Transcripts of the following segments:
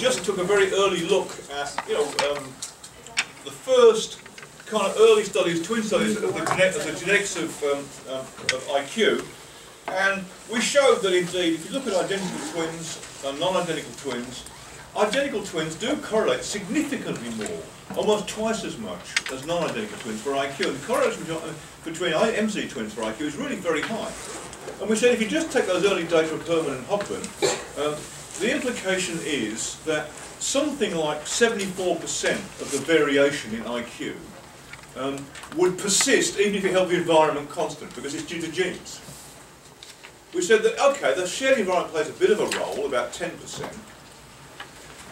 just took a very early look at, you know, um, the first kind of early studies, twin studies of the, gene of the genetics of, um, um, of IQ. And we showed that indeed, if you look at identical twins and non-identical twins, identical twins do correlate significantly more, almost twice as much as non-identical twins for IQ. And the correlation between MZ twins for IQ is really very high. And we said if you just take those early data of Herman and Hogben, um, the implication is that something like 74% of the variation in IQ um, would persist even if you held the environment constant because it's due to genes. We said that, okay, the shared environment plays a bit of a role, about 10%,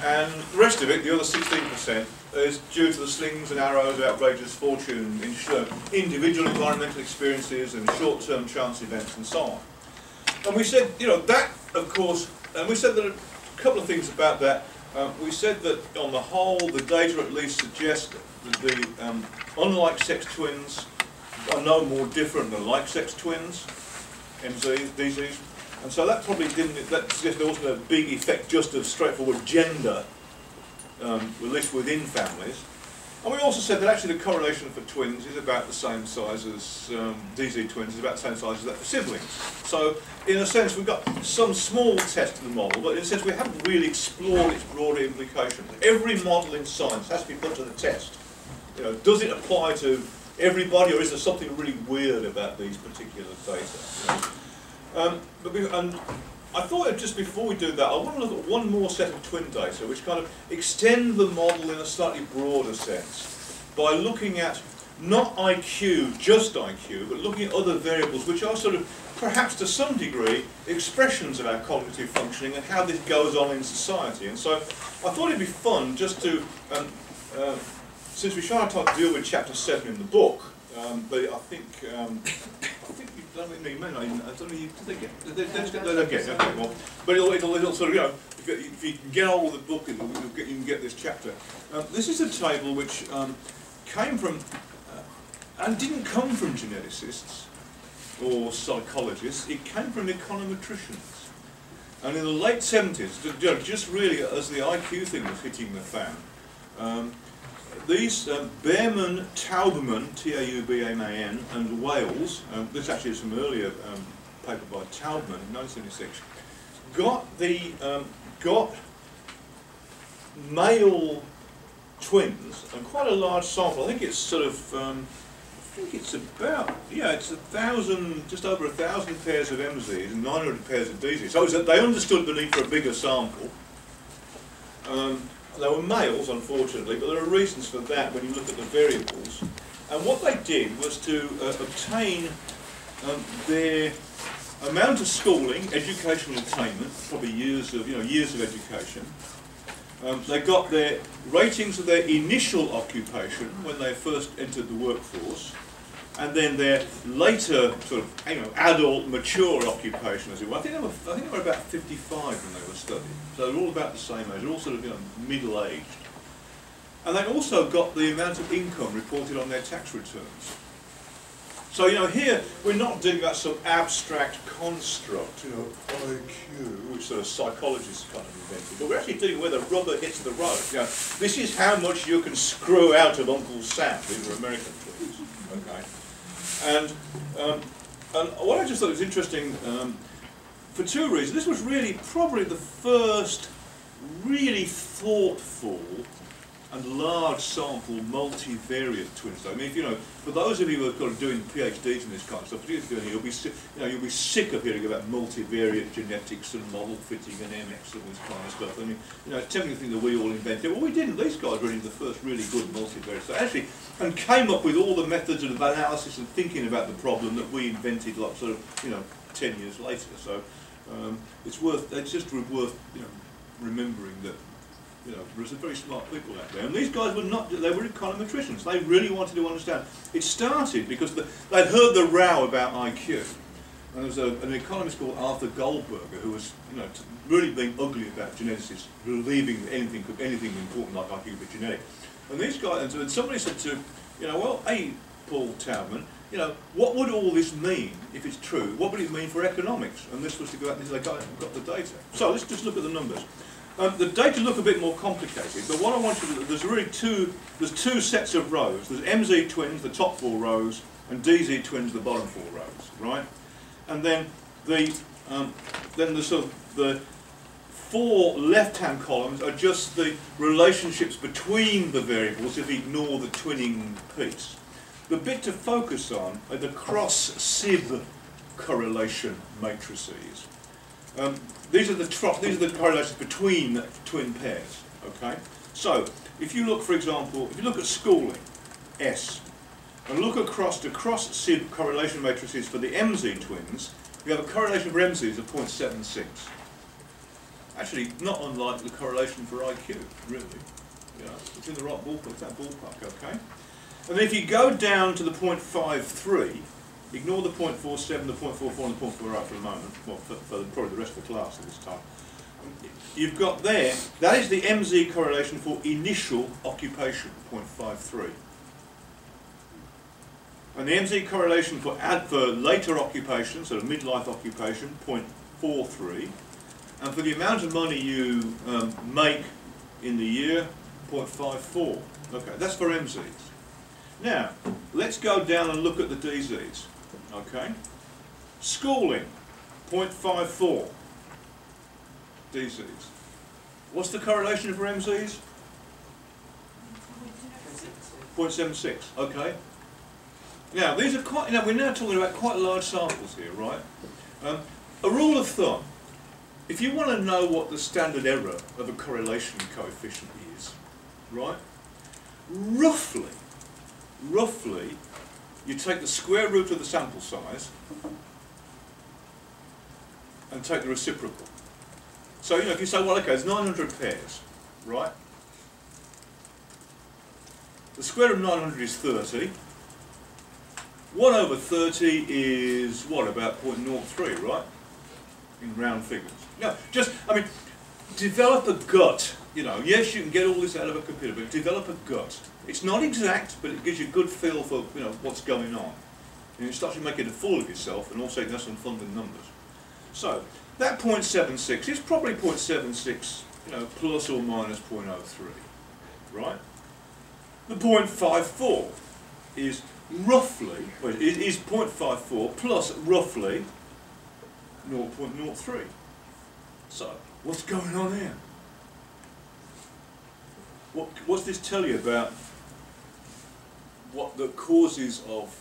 and the rest of it, the other 16%, is due to the slings and arrows, of outrageous fortune, individual environmental experiences and short-term chance events and so on. And we said, you know, that, of course, and we said that a couple of things about that. Um, we said that on the whole, the data at least suggests that the um, unlike sex twins are no more different than like sex twins, MZs, DZs. And so that probably didn't, that there wasn't a big effect just of straightforward gender, um, at least within families. And we also said that actually the correlation for twins is about the same size as um, DZ twins, is about the same size as that for siblings. So in a sense we've got some small test of the model, but in a sense we haven't really explored its broader implications. Every model in science has to be put to the test. You know, does it apply to everybody or is there something really weird about these particular data? Um, but we, and I thought just before we do that, I want to look at one more set of twin data, which kind of extend the model in a slightly broader sense by looking at not IQ, just IQ, but looking at other variables which are sort of, perhaps to some degree, expressions of our cognitive functioning and how this goes on in society. And so I thought it'd be fun just to, um, uh, since we to deal with chapter 7 in the book, um, but I think um, I don't you not even, I don't you, they get, they, get, okay, but it'll, it'll, it'll sort of, you know, if you can get all of the book, you can get this chapter. Um, this is a table which um, came from, uh, and didn't come from geneticists or psychologists, it came from econometricians. And in the late 70s, just really as the IQ thing was hitting the fan, um, these um, Behrman, Taubman, T-A-U-B-M-A-N, and Wales, um, this actually is from earlier um, paper by Taubman in 1976, got the um, got male twins and quite a large sample. I think it's sort of um, I think it's about yeah, it's a thousand, just over a thousand pairs of MZs and 900 pairs of DZs. So they understood the need for a bigger sample. Um, they were males, unfortunately, but there are reasons for that when you look at the variables. And what they did was to uh, obtain um, their amount of schooling, educational attainment, probably years of, you know, years of education. Um, they got their ratings of their initial occupation when they first entered the workforce, and then their later sort of you know adult mature occupation as it were. I think they were I think they were about 55 when they were studying. So they're all about the same age. All sort of you know middle aged. And they also got the amount of income reported on their tax returns. So you know here we're not dealing about some abstract construct, you know, IQ, which sort of psychologists kind of invented, but we're actually dealing where the rubber hits the road. You know, this is how much you can screw out of Uncle Sam. These are American twins. Okay. And, um, and what I just thought was interesting um, for two reasons. This was really probably the first really thoughtful and large sample multivariate twin study. I mean, if you know, for those of you who are kind of doing PhDs in this kind of stuff, you'll be you know, you'll be sick of hearing about multivariate genetics and model fitting and MX and all this kind of stuff. I mean, you know, it's think that we all invented. Well, we didn't. These guys were really the first really good multivariate. So actually, and came up with all the methods of analysis and thinking about the problem that we invented, like sort of, you know, ten years later. So um, it's worth. It's just worth, you know, remembering that you know, some very smart people out there. And these guys were not, they were econometricians. They really wanted to understand. It started because the, they'd heard the row about IQ. And there was a, an economist called Arthur Goldberger who was, you know, really being ugly about geneticists, believing that anything, could, anything important like IQ could be genetic. And these guys, and somebody said to, you know, well, hey, Paul Taubman, you know, what would all this mean if it's true? What would it mean for economics? And this was to go out and they got the data. So let's just look at the numbers. Um, the data look a bit more complicated, but what I want you to there's really two, there's two sets of rows. There's MZ twins, the top four rows, and DZ twins, the bottom four rows, right? And then the, um, then the sort of, the four left-hand columns are just the relationships between the variables if you ignore the twinning piece. The bit to focus on are the cross-SIB correlation matrices. Um, these are the these are the correlations between twin pairs. Okay. So if you look, for example, if you look at schooling, S, and look across the cross SIB correlation matrices for the MZ twins, we have a correlation for MZs of 0.76. Actually, not unlike the correlation for IQ, really. Yeah, it's in the right ballpark, that ballpark, okay? And then if you go down to the 0.53, Ignore the 0.47, the 0.44 and the 0.48 for the moment, well, for, for probably the rest of the class at this time. You've got there, that is the MZ correlation for initial occupation, 0.53. And the MZ correlation for, ad, for later occupation, sort of midlife occupation, 0.43. And for the amount of money you um, make in the year, 0.54. Okay, that's for MZs. Now, let's go down and look at the DZs. Okay? Schooling, 0.54 DZs. What's the correlation for MZs? 0.76, okay. Now, these are quite, know, we're now talking about quite large samples here, right? Um, a rule of thumb, if you want to know what the standard error of a correlation coefficient is, right, roughly, roughly you take the square root of the sample size and take the reciprocal. So, you know, if you say, well, okay, there's 900 pairs, right? The square root of 900 is 30. 1 over 30 is, what, about 0.03, right? In round figures. No, just, I mean, develop a gut. You know, yes, you can get all this out of a computer, but develop a gut. It's not exact, but it gives you a good feel for you know what's going on. And you start to make a fool of yourself and also have some fun with numbers. So that 0.76 is probably 0.76, you know, plus or minus 0.03, right? The 0.54 is roughly, well, it is 0.54 plus roughly 0.03. So, what's going on here? What, what's this tell you about what the causes of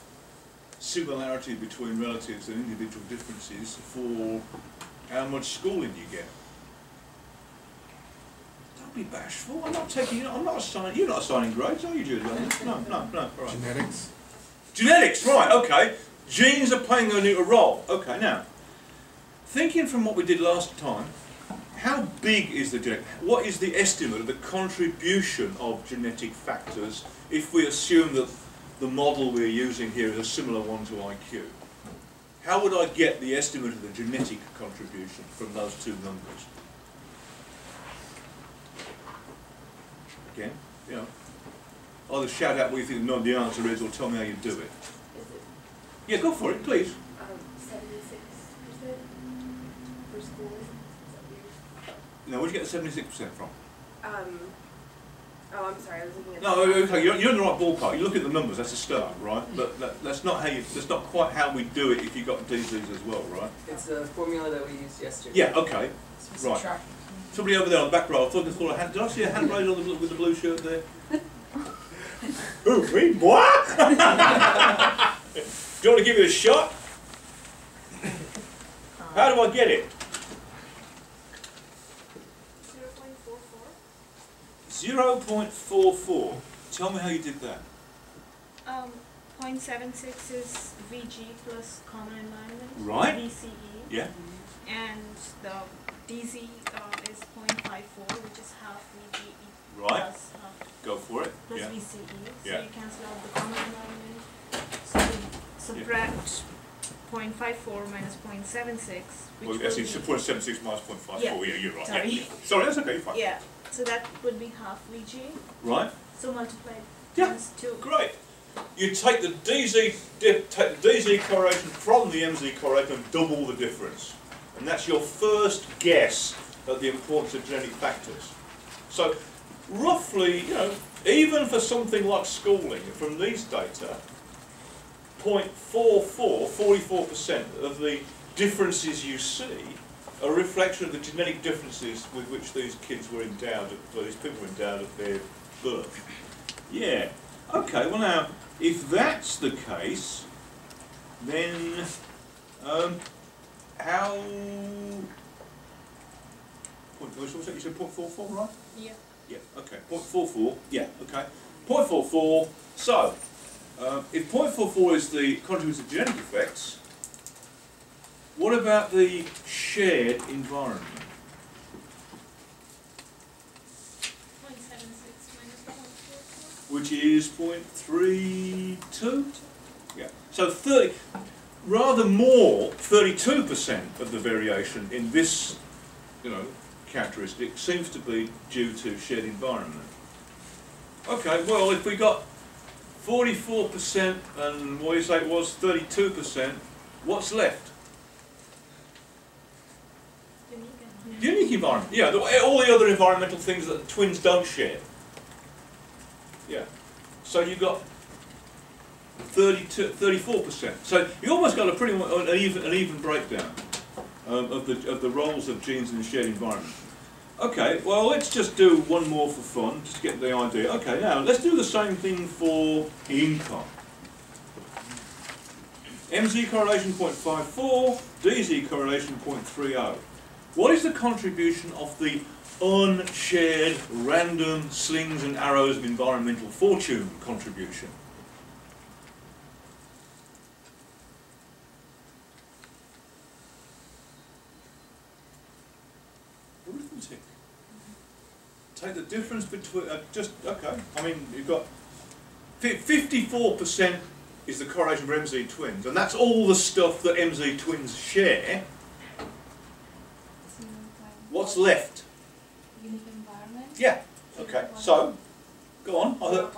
similarity between relatives and individual differences for how much schooling you get. Don't be bashful. I'm not taking. I'm not assigning. You're not assigning grades, are you, Julie? No, no, no. Right. Genetics. Genetics, right? Okay. Genes are playing a new role. Okay, now thinking from what we did last time, how big is the genetic? What is the estimate of the contribution of genetic factors if we assume that the model we're using here is a similar one to IQ, how would I get the estimate of the genetic contribution from those two numbers? Again, you know, either shout out what you think the answer is or tell me how you do it. Yeah, go for it, please. Um, 76% for school. Now, where'd you get the 76% from? Um, Oh, I'm sorry. I was looking at. No, okay, you're, you're in the right ballpark. You look at the numbers. That's a start, right? But that, that's not how you. That's not quite how we do it. If you got DZs as well, right? It's a formula that we used yesterday. Yeah. Okay. Right. Somebody over there on the back row. I thought they saw a hand. Did I see a hand raised on the with the blue shirt there? Who me? What? do you want to give it a shot? How do I get it? 0.44. Tell me how you did that. Um, 0.76 is VG plus common environment. Right. VCE. Yeah. And the DZ uh, is 0.54, which is half VGE. Right. Plus, uh, Go for it. plus yeah. VCE. So Yeah. you cancel out the common environment. So you subtract 0.54 minus 0.76, which Well, actually, be, it's 0.76 minus 0.54. Yeah. Yeah, you're right. Sorry. Yeah, yeah. Sorry, that's okay. You're fine. yeah. So that would be half VG. Right. So multiplied Yeah. times two. Great. You take the DZ dip, take the DZ correlation from the MZ correlation and double the difference. And that's your first guess at the importance of genetic factors. So roughly, you know, even for something like schooling, from these data, 0.44, 44% of the differences you see a reflection of the genetic differences with which these kids were endowed, or these people were endowed at their birth. Yeah. Okay, well now, if that's the case, then um, how... Point, you said 0.44, right? Yeah. Yeah, okay, 0.44, yeah, okay. 0.44, so, um, if 0.44 is the contribution to genetic effects, what about the shared environment? Point seven six minus point four four. Which is 0.32? Yeah, so 30, rather more, 32% of the variation in this, you know, characteristic seems to be due to shared environment. Okay, well, if we got 44% and what do you say it was, 32%, what's left? Unique. Environment, yeah, the, all the other environmental things that twins don't share. Yeah, so you've got 32, 34%. So you almost got a pretty an even, an even breakdown um, of the of the roles of genes in the shared environment. Okay, well let's just do one more for fun, just to get the idea. Okay, now let's do the same thing for income. MZ correlation 0.54, DZ correlation 0.30. What is the contribution of the unshared random slings and arrows of environmental fortune contribution? Arithmetic. Take the difference between, uh, just, okay, I mean, you've got fifty-four percent is the correlation for MZ twins, and that's all the stuff that MZ twins share. What's left? Unique environment. Yeah, okay, so, go on, heard,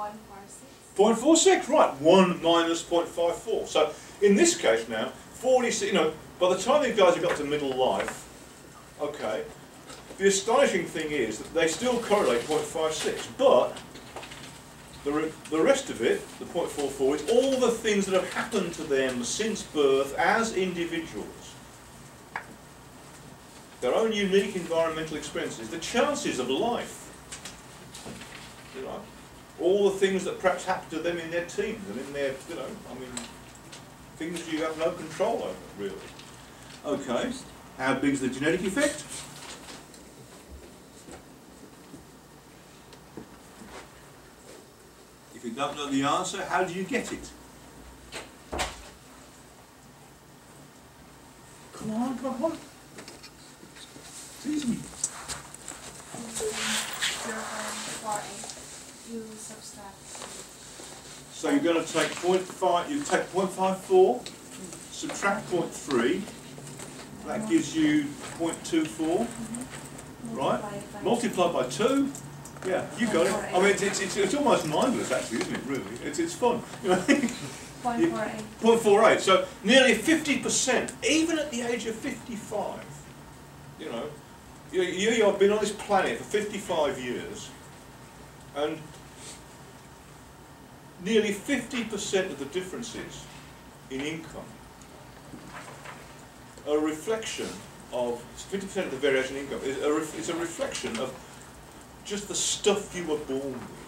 One four six. 0.46, right, 1 minus 0.54. So, in this case now, 46, you know, by the time these guys have got to middle life, okay, the astonishing thing is that they still correlate 0.56, but the, re the rest of it, the 0.44, is all the things that have happened to them since birth as individuals. Their own unique environmental experiences, the chances of life, you know, all the things that perhaps happen to them in their teens and in their, you know, I mean, things you have no control over, really. Okay, how big's the genetic effect? If you don't know the answer, how do you get it? Come on, come on. It's easy. Zero point four eight. You. So you're going to take 0.5, you take 0.54, subtract 0.3, that gives you 0.24, right? Multiplied by 2, yeah, you got it. I mean, it's, it's, it's, it's almost mindless actually, isn't it, really? It's, it's fun. You know? Point You- 0.48, so nearly 50%, even at the age of 55. You know, you, you, you've been on this planet for 55 years, and nearly 50% of the differences in income are a reflection of, 50% of the variation in income is a, is a reflection of just the stuff you were born with.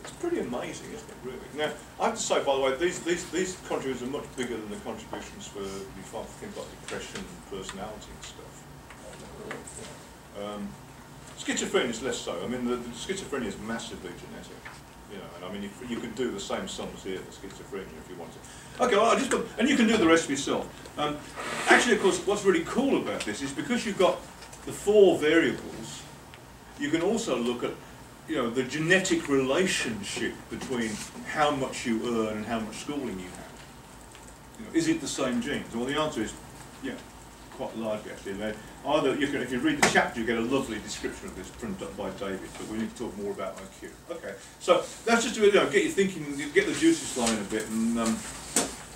It's pretty amazing, isn't it, really? Now, I have to say, by the way, these, these, these contributions are much bigger than the contributions for things like depression and personality and stuff. Um, schizophrenia is less so. I mean, the, the schizophrenia is massively genetic. You know, and I mean, you, you could do the same sums here for schizophrenia if you wanted. Okay, well, I just got, and you can do the rest yourself. Um, actually, of course, what's really cool about this is because you've got the four variables, you can also look at you know, the genetic relationship between how much you earn and how much schooling you have. You know, is it the same genes? Well, the answer is, yeah, quite largely actually. They're either you can, if you read the chapter, you get a lovely description of this printed up by David. But we need to talk more about IQ. Okay, so that's just to you know, get you thinking, get the juices flowing a bit, and um,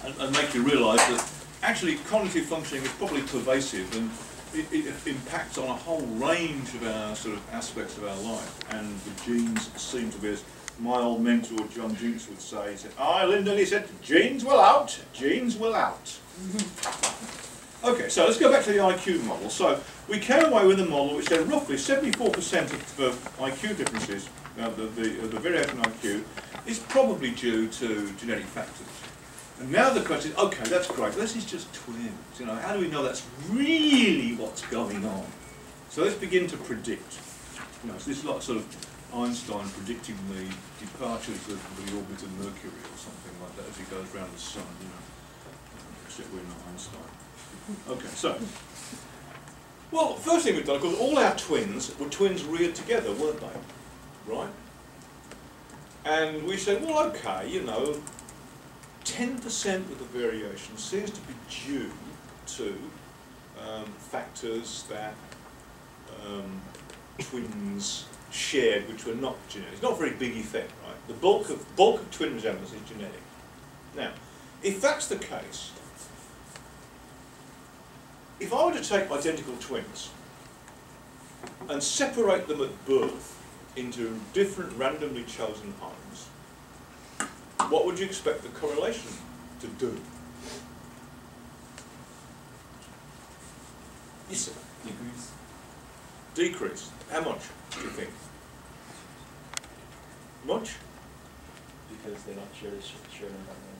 and, and make you realise that actually cognitive functioning is probably pervasive and it, it impacts on a whole range of our sort of aspects of our life, and the genes seem to be, as my old mentor John Jinks would say, he said, "Ah, Lindon," he said, "genes will out, genes will out." okay, so let's go back to the IQ model. So we came away with a model which said roughly 74% of the IQ differences, uh, the, the, uh, the variation in IQ, is probably due to genetic factors. And now the question is, okay, that's great, this is just twins, you know, how do we know that's really what's going on? So let's begin to predict. You know, so this is like sort of Einstein predicting the departures of the orbit of Mercury or something like that as he goes around the sun, you know. Except we're not Einstein. Okay, so. Well, first thing we've done, of course, all our twins were twins reared together, weren't they? Right? And we said, well, okay, you know, 10% of the variation seems to be due to um, factors that um, twins shared which were not genetic. It's not a very big effect, right? The bulk of, bulk of twin resemblance is genetic. Now, if that's the case, if I were to take identical twins and separate them at birth into different randomly chosen homes, what would you expect the correlation to do? Yes, sir. Decrease. Decrease. How much do you think? Much? Because they're not shared, shared environment.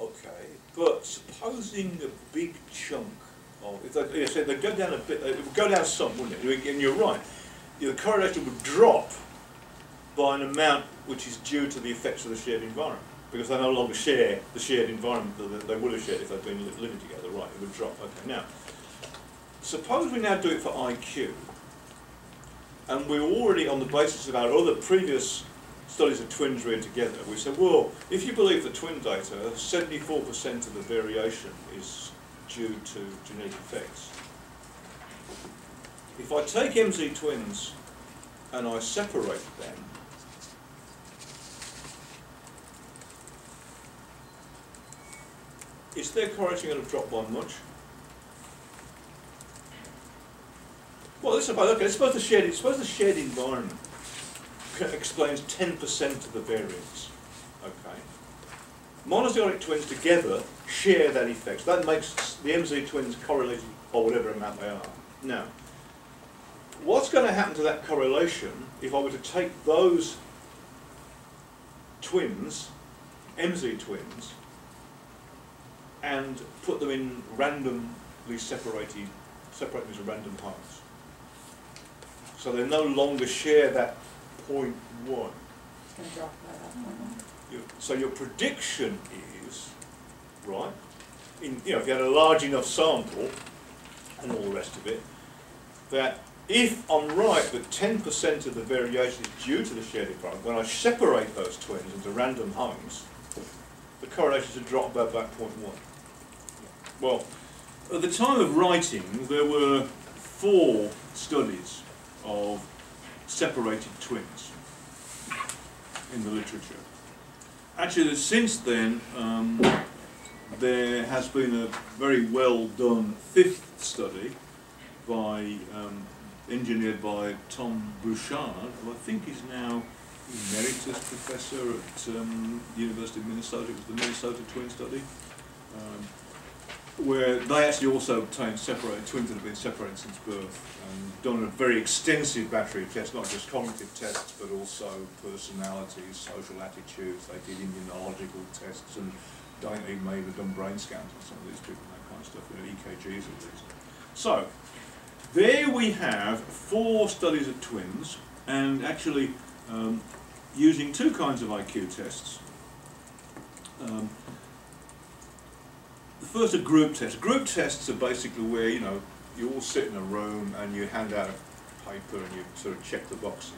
Okay. But supposing a big chunk of, if they, yeah, so they go down a bit, it would go down some, wouldn't it? And you're right. The correlation would drop by an amount which is due to the effects of the shared environment. Because they no longer share the shared environment that they would have shared if they'd been living together, right, it would drop. Okay, now, suppose we now do it for IQ, and we're already on the basis of our other previous studies of twins reared together, we said, well, if you believe the twin data, 74% of the variation is due to genetic effects. If I take MZ twins and I separate them, is their correlation going to drop by much? Well, let's suppose, okay, suppose the shared, suppose the shared environment explains 10% of the variance, okay? Monozygotic twins together share that effect, so that makes the MZ twins correlated by whatever amount they are. Now, what's going to happen to that correlation if I were to take those twins, MZ twins, and put them in randomly separated, separate them into random homes? So they no longer share that point one. It's gonna drop by that point. So your prediction is, right, in, you know, if you had a large enough sample and all the rest of it, that if I'm right that 10% of the variation is due to the shared environment, when I separate those twins into random homes, the correlation should drop by about 0.1. Well, at the time of writing, there were four studies of separated twins in the literature. Actually, since then, um, there has been a very well done fifth study by, um, engineered by Tom Bouchard, who I think is now emeritus professor at um, the University of Minnesota. It was the Minnesota twin study. Um, where they actually also obtained separated twins that have been separated since birth and done a very extensive battery of tests, not just cognitive tests, but also personalities, social attitudes. They did immunological tests and they may have done brain scans on some of these people, and that kind of stuff, you know, EKGs at least. So, there we have four studies of twins and actually um, using two kinds of IQ tests. Um, the first are group tests. Group tests are basically where, you know, you all sit in a room and you hand out a paper and you sort of check the boxes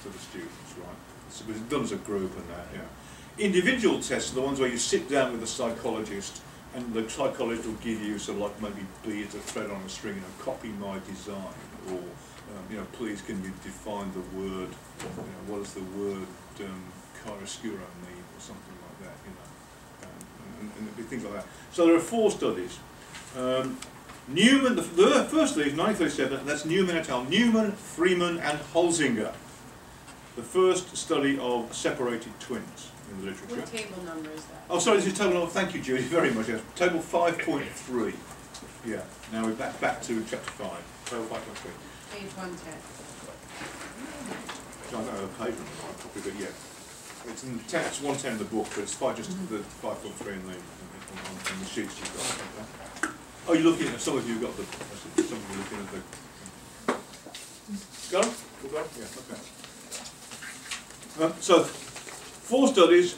for the students, right? So it's done as a group and that, yeah. Individual tests are the ones where you sit down with a psychologist and the psychologist will give you sort of like maybe B as a thread on a string, you know, copy my design or, um, you know, please can you define the word, you know, what does the word um, chiaroscuro mean or something like that, you know. Um, and, and things like that. So there are four studies. Um, Newman, the, the first lead, 1937, that's Newman et al. Newman, Freeman and Holzinger. The first study of separated twins in the literature. What table number is that? Oh, sorry, this is table number, thank you Judy, very much, yes. Table 5.3. Yeah, now we're back, back to chapter 5, table 5.3. Page one ten. I don't know the page number, I'll copy it, yeah. It's in the text, 110 of the book, but it's five, just the 5.3 in the, on, on, on the sheets you've got. okay. Oh, you're looking at, some of you have got the, some of you looking at the. Got 'em? All got 'em? Yeah, okay. Um, so, four studies,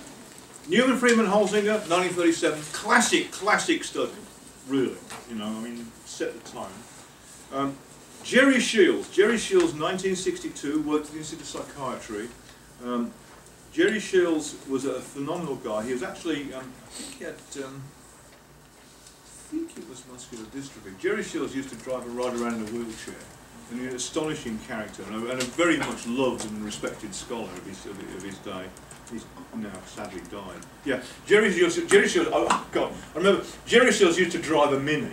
Newman, Freeman, Holzinger, 1937, classic, classic study, really, you know, I mean, set the tone. Um, Jerry Shields, Jerry Shields, 1962, worked at the Institute of Psychiatry. Um, Jerry Shields was a phenomenal guy. He was actually, um, I think he had, um, I think it was muscular dystrophy. Jerry Shields used to drive a ride around in a wheelchair. And an astonishing character and a, and a very much loved and respected scholar of his- of his day. He's now sadly died. Yeah, Jerry Shields, Jerry Shields, oh God, I remember Jerry Shields used to drive a Mini.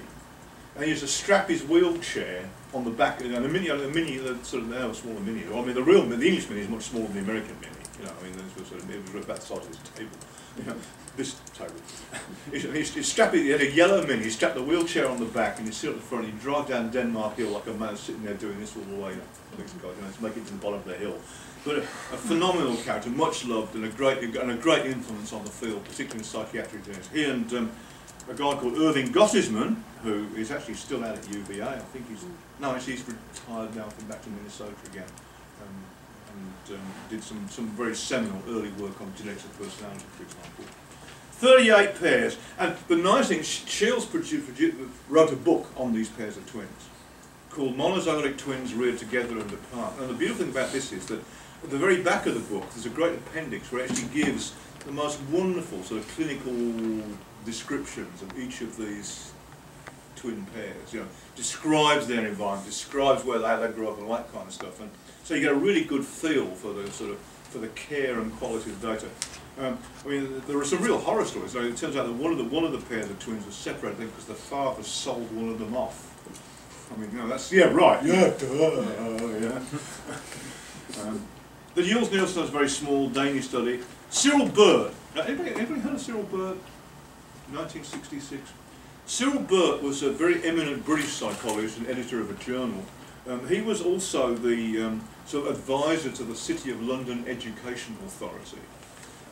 And he used to strap his wheelchair on the back, and a Mini, the Mini, the sort of now a smaller Mini. I mean, the real, the English Mini is much smaller than the American Mini. You know, I mean, this was sort of, it was about the size of this table. You know, this table. he, he, he strapped it, he had a yellow Mini, he strapped the wheelchair on the back, and he sit at the front, he'd drive down Denmark Hill like a man sitting there doing this all the way. Thanks God, you know, to make it to the bottom of the hill. But a, a phenomenal character, much loved, and a great and a great influence on the field, particularly in psychiatric terms. He and um, a guy called Irving Gottesman, who is actually still out at UVA. I think he's no, he's retired now. I back to Minnesota again, um, and um, did some some very seminal early work on genetics of personality, for example. 38 pairs, and the nice thing, Shields wrote a book on these pairs of twins called Monozygotic Twins Reared Together and Apart. And the beautiful thing about this is that at the very back of the book, there's a great appendix where it actually gives the most wonderful sort of clinical descriptions of each of these twin pairs. You know, describes their environment, describes where they, they grew up and all that kind of stuff. And so you get a really good feel for the sort of for the care and quality of the data. Um, I mean, there are some real horror stories. Now, it turns out that one of the one of the pairs of twins was separated because the father sold one of them off. I mean, you know, that's yeah, right, yeah, duh, yeah. um, the Juel-Nielsen is a very small Danish study. Cyril Burt. Now, anybody, anybody heard of Cyril Burt? 1966. Cyril Burt was a very eminent British psychologist and editor of a journal. Um, he was also the um, sort of advisor to the City of London Education Authority.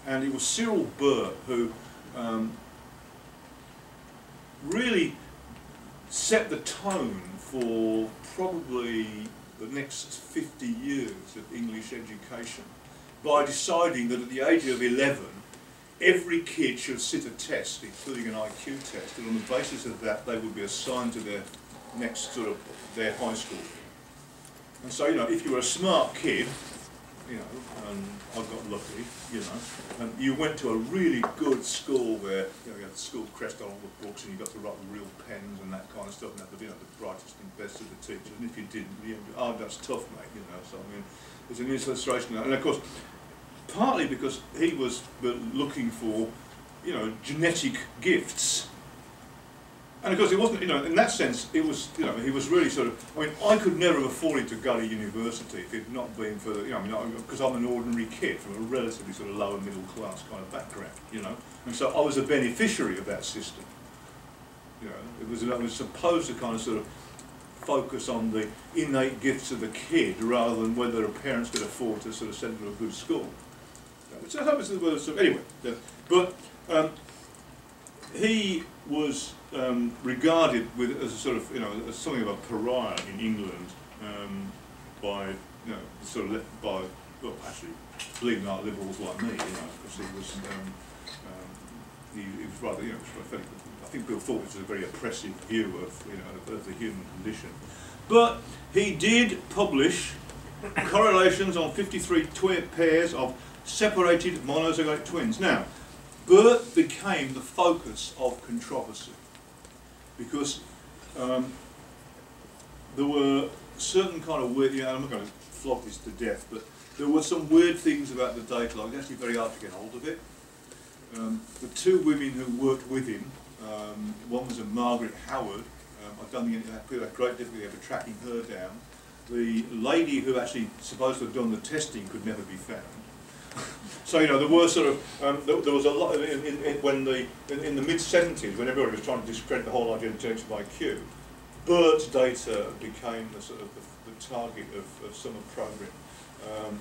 And it was Cyril Burt who um, really set the tone for probably the next 50 years of English education by deciding that at the age of 11, every kid should sit a test, including an IQ test, and on the basis of that, they would be assigned to their next sort of their high school. And so, you know, if you were a smart kid, you know, and I got lucky, you know, and you went to a really good school where you know school crest on all the books, and you got to write with real pens and that kind of stuff, and had the, you know, the brightest and best of the teachers. And if you didn't, you know, oh, that's tough, mate, you know. So I mean, it's an illustration, and of course, partly because he was uh, looking for, you know, genetic gifts. And of course, it wasn't, you know, in that sense, it was, you know, he was really sort of, I mean, I could never have afforded to go to university if it had not been for you know, I mean, because I'm an ordinary kid from a relatively sort of lower middle class kind of background, you know, and so I was a beneficiary of that system. You know, it was, it was supposed to kind of sort of focus on the innate gifts of the kid rather than whether a parents could afford to sort of send them to a good school. Which I hope is the sort of, anyway, yeah. but um, he was um, regarded with as a sort of you know as something of a pariah in England um, by you know sort of le- by well actually believe not liberals like me you know because he was um, um, he, he was rather you know fairly- I think people thought it was a very oppressive view of you know of the human condition, but he did publish correlations on 53 twi- pairs of separated monozygotic twins. Now, Burt became the focus of controversy because um, there were certain kind of weird, yeah, I'm not going to flog this to death, but there were some weird things about the data log. It's actually very hard to get hold of it. Um, the two women who worked with him, um, one was a Margaret Howard, Um, I don't think people had great difficulty ever tracking her down. The lady who actually supposed to have done the testing could never be found. So you know there were sort of um, there, there was a lot in, in, in when the in, in the mid 70s when everybody was trying to discredit the whole idea of IQ, Burt's data became the sort of the, the target of, of some opprobrium. Um,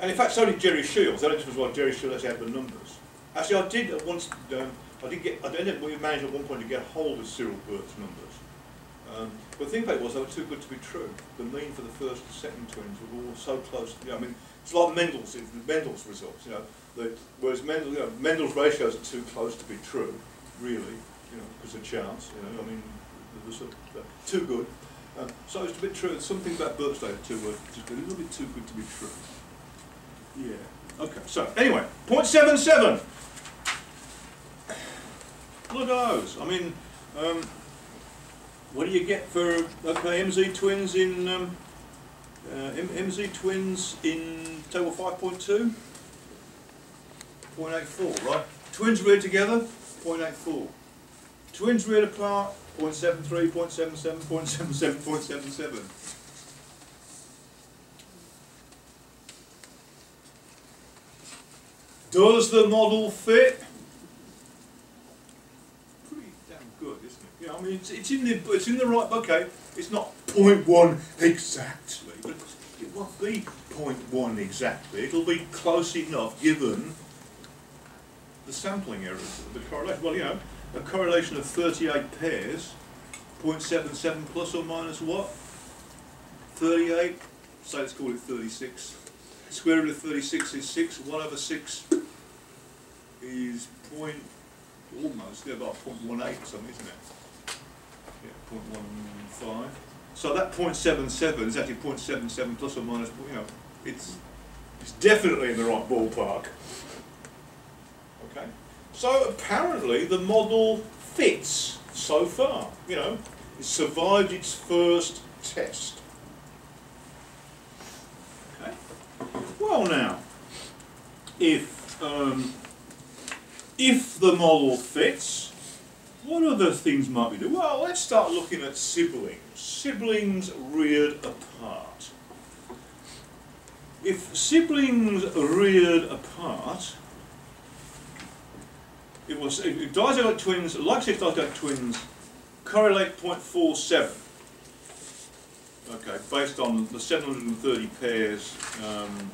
and in fact, so did Jerry Shields. That was well, Jerry Shields actually had the numbers. Actually, I did at once. Um, I did get. I ended up we managed at one point to get hold of Cyril Burt's numbers. Um, but the thing about it was they were too good to be true. The mean for the first and second twins were all so close. Know, I mean, it's like Mendel's Mendel's results. You know, whereas Mendel, you know, Mendel's ratios are too close to be true, really. You know, because of chance. You know, I mean, uh, too good. Um, so it's a bit true. Something about Burt's data too were just a little bit too good to be true. Yeah. Okay. So anyway, point seven seven. Look at those. I mean, um, what do you get for okay MZ twins in um, Uh, MZ twins in table five point two? 0.84, right? Twins reared together, 0.84. Twins reared apart, 0.73, 0.77, 0.77, 0.77. Does the model fit? Pretty damn good, isn't it? Yeah, I mean, it's, it's in the it's in the right. Okay, it's not 0.1 exactly, won't be 0.1 exactly. It'll be close enough given the sampling errors, the correlation. Well, you know, a correlation of 38 pairs, 0.77 plus or minus what? 38. Say let's call it 36. Square root of 36 is 6. 1 over 6 is point, almost, yeah, about 0.18 or something, isn't it? Yeah, 0.15. So that 0.77 is actually 0.77 plus or minus, you know, it's, it's definitely in the right ballpark. Okay? So apparently the model fits so far, you know, it survived its first test. Okay? Well now, if um, if the model fits, what other things might we do? Well, let's start looking at siblings. Siblings reared apart. If siblings reared apart, it was if dizygote twins, like six dizygote twins, correlate 0.47. Okay, based on the 730 pairs. Um,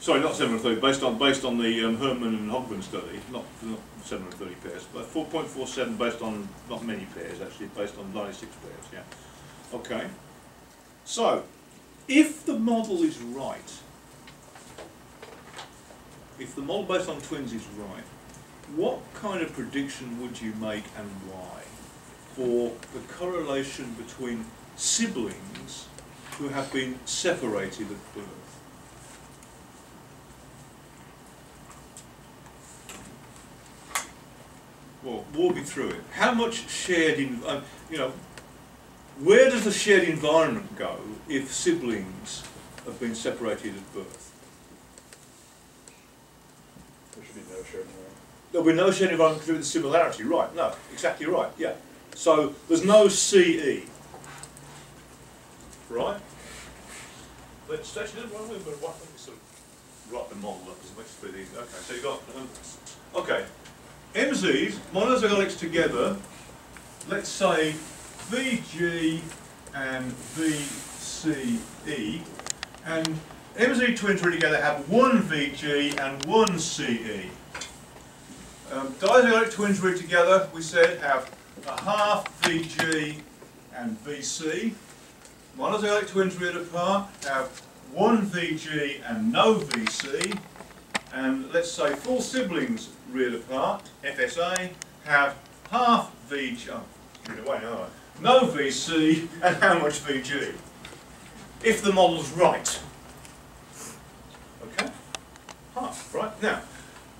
sorry, not 730. Based on based on the um, Herman and Hogben study, not not 730 pairs, but 4.47 based on not many pairs actually, based on 96 pairs. Yeah. Okay. So, if the model is right, if the model based on twins is right, what kind of prediction would you make and why for the correlation between siblings who have been separated at birth? Well, walk me through it. How much shared in, um, you know, where does the shared environment go if siblings have been separated at birth? There should be no shared environment. There'll be no shared environment of the similarity, right? No, exactly right, yeah. So there's no CE, right? Let's actually, why don't we, why don't we sort of write the model up as much as easier. Okay, so you've got, um, okay, MZs, monozygotics together, let's say VG and VCE, and MZ twins really together have one VG and one CE. Um, dizygotic twins read together, we said, have a half VG and VC. Monozygotic twins read apart have one VG and no VC. And let's say full siblings reared apart, FSA, have half VG, oh, no, VC and how much VG? If the model's right. Okay? Half, right? Now,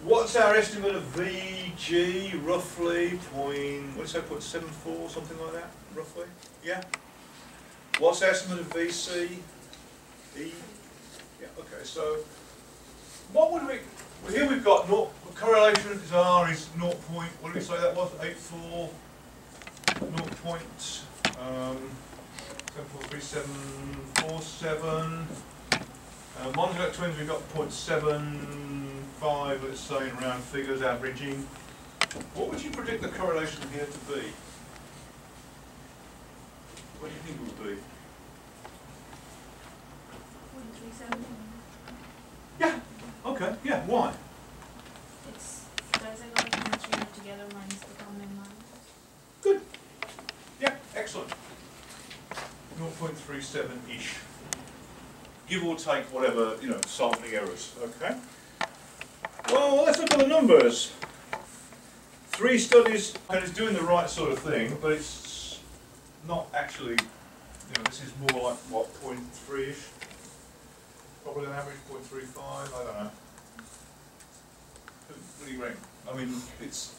What's our estimate of VG roughly? Point, what do you say, point seven four, something like that, roughly? Yeah? What's estimate of VC? E? Yeah, okay, so what would we, well, here we've got correlation is R is 0. Point, what did we say that was? 84? 0 point, um, 7.3747. Uh, twins, we've got 0.75, let's say, in round figures, averaging. What would you predict the correlation here to be? What do you think it would be? Point three seven. Yeah, okay, yeah, why? It's guys I got the three together minus the common one. Good. Yeah, excellent. 0.37-ish. Give or take whatever, you know, sampling errors, okay? Well, let's look at the numbers. Three studies, and it's doing the right sort of thing, but it's not actually, you know, this is more like, what, 0.3-ish? Probably an average 0.35, I don't know. What do you reckon? I mean, it's,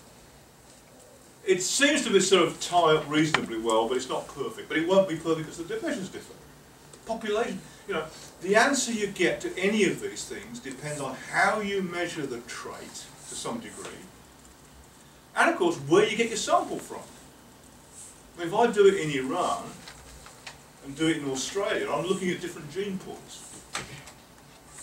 it seems to be sort of tie up reasonably well, but it's not perfect. But it won't be perfect because the division's different. Population, you know, the answer you get to any of these things depends on how you measure the trait to some degree, and of course where you get your sample from. If I do it in Iran and do it in Australia, I'm looking at different gene pools,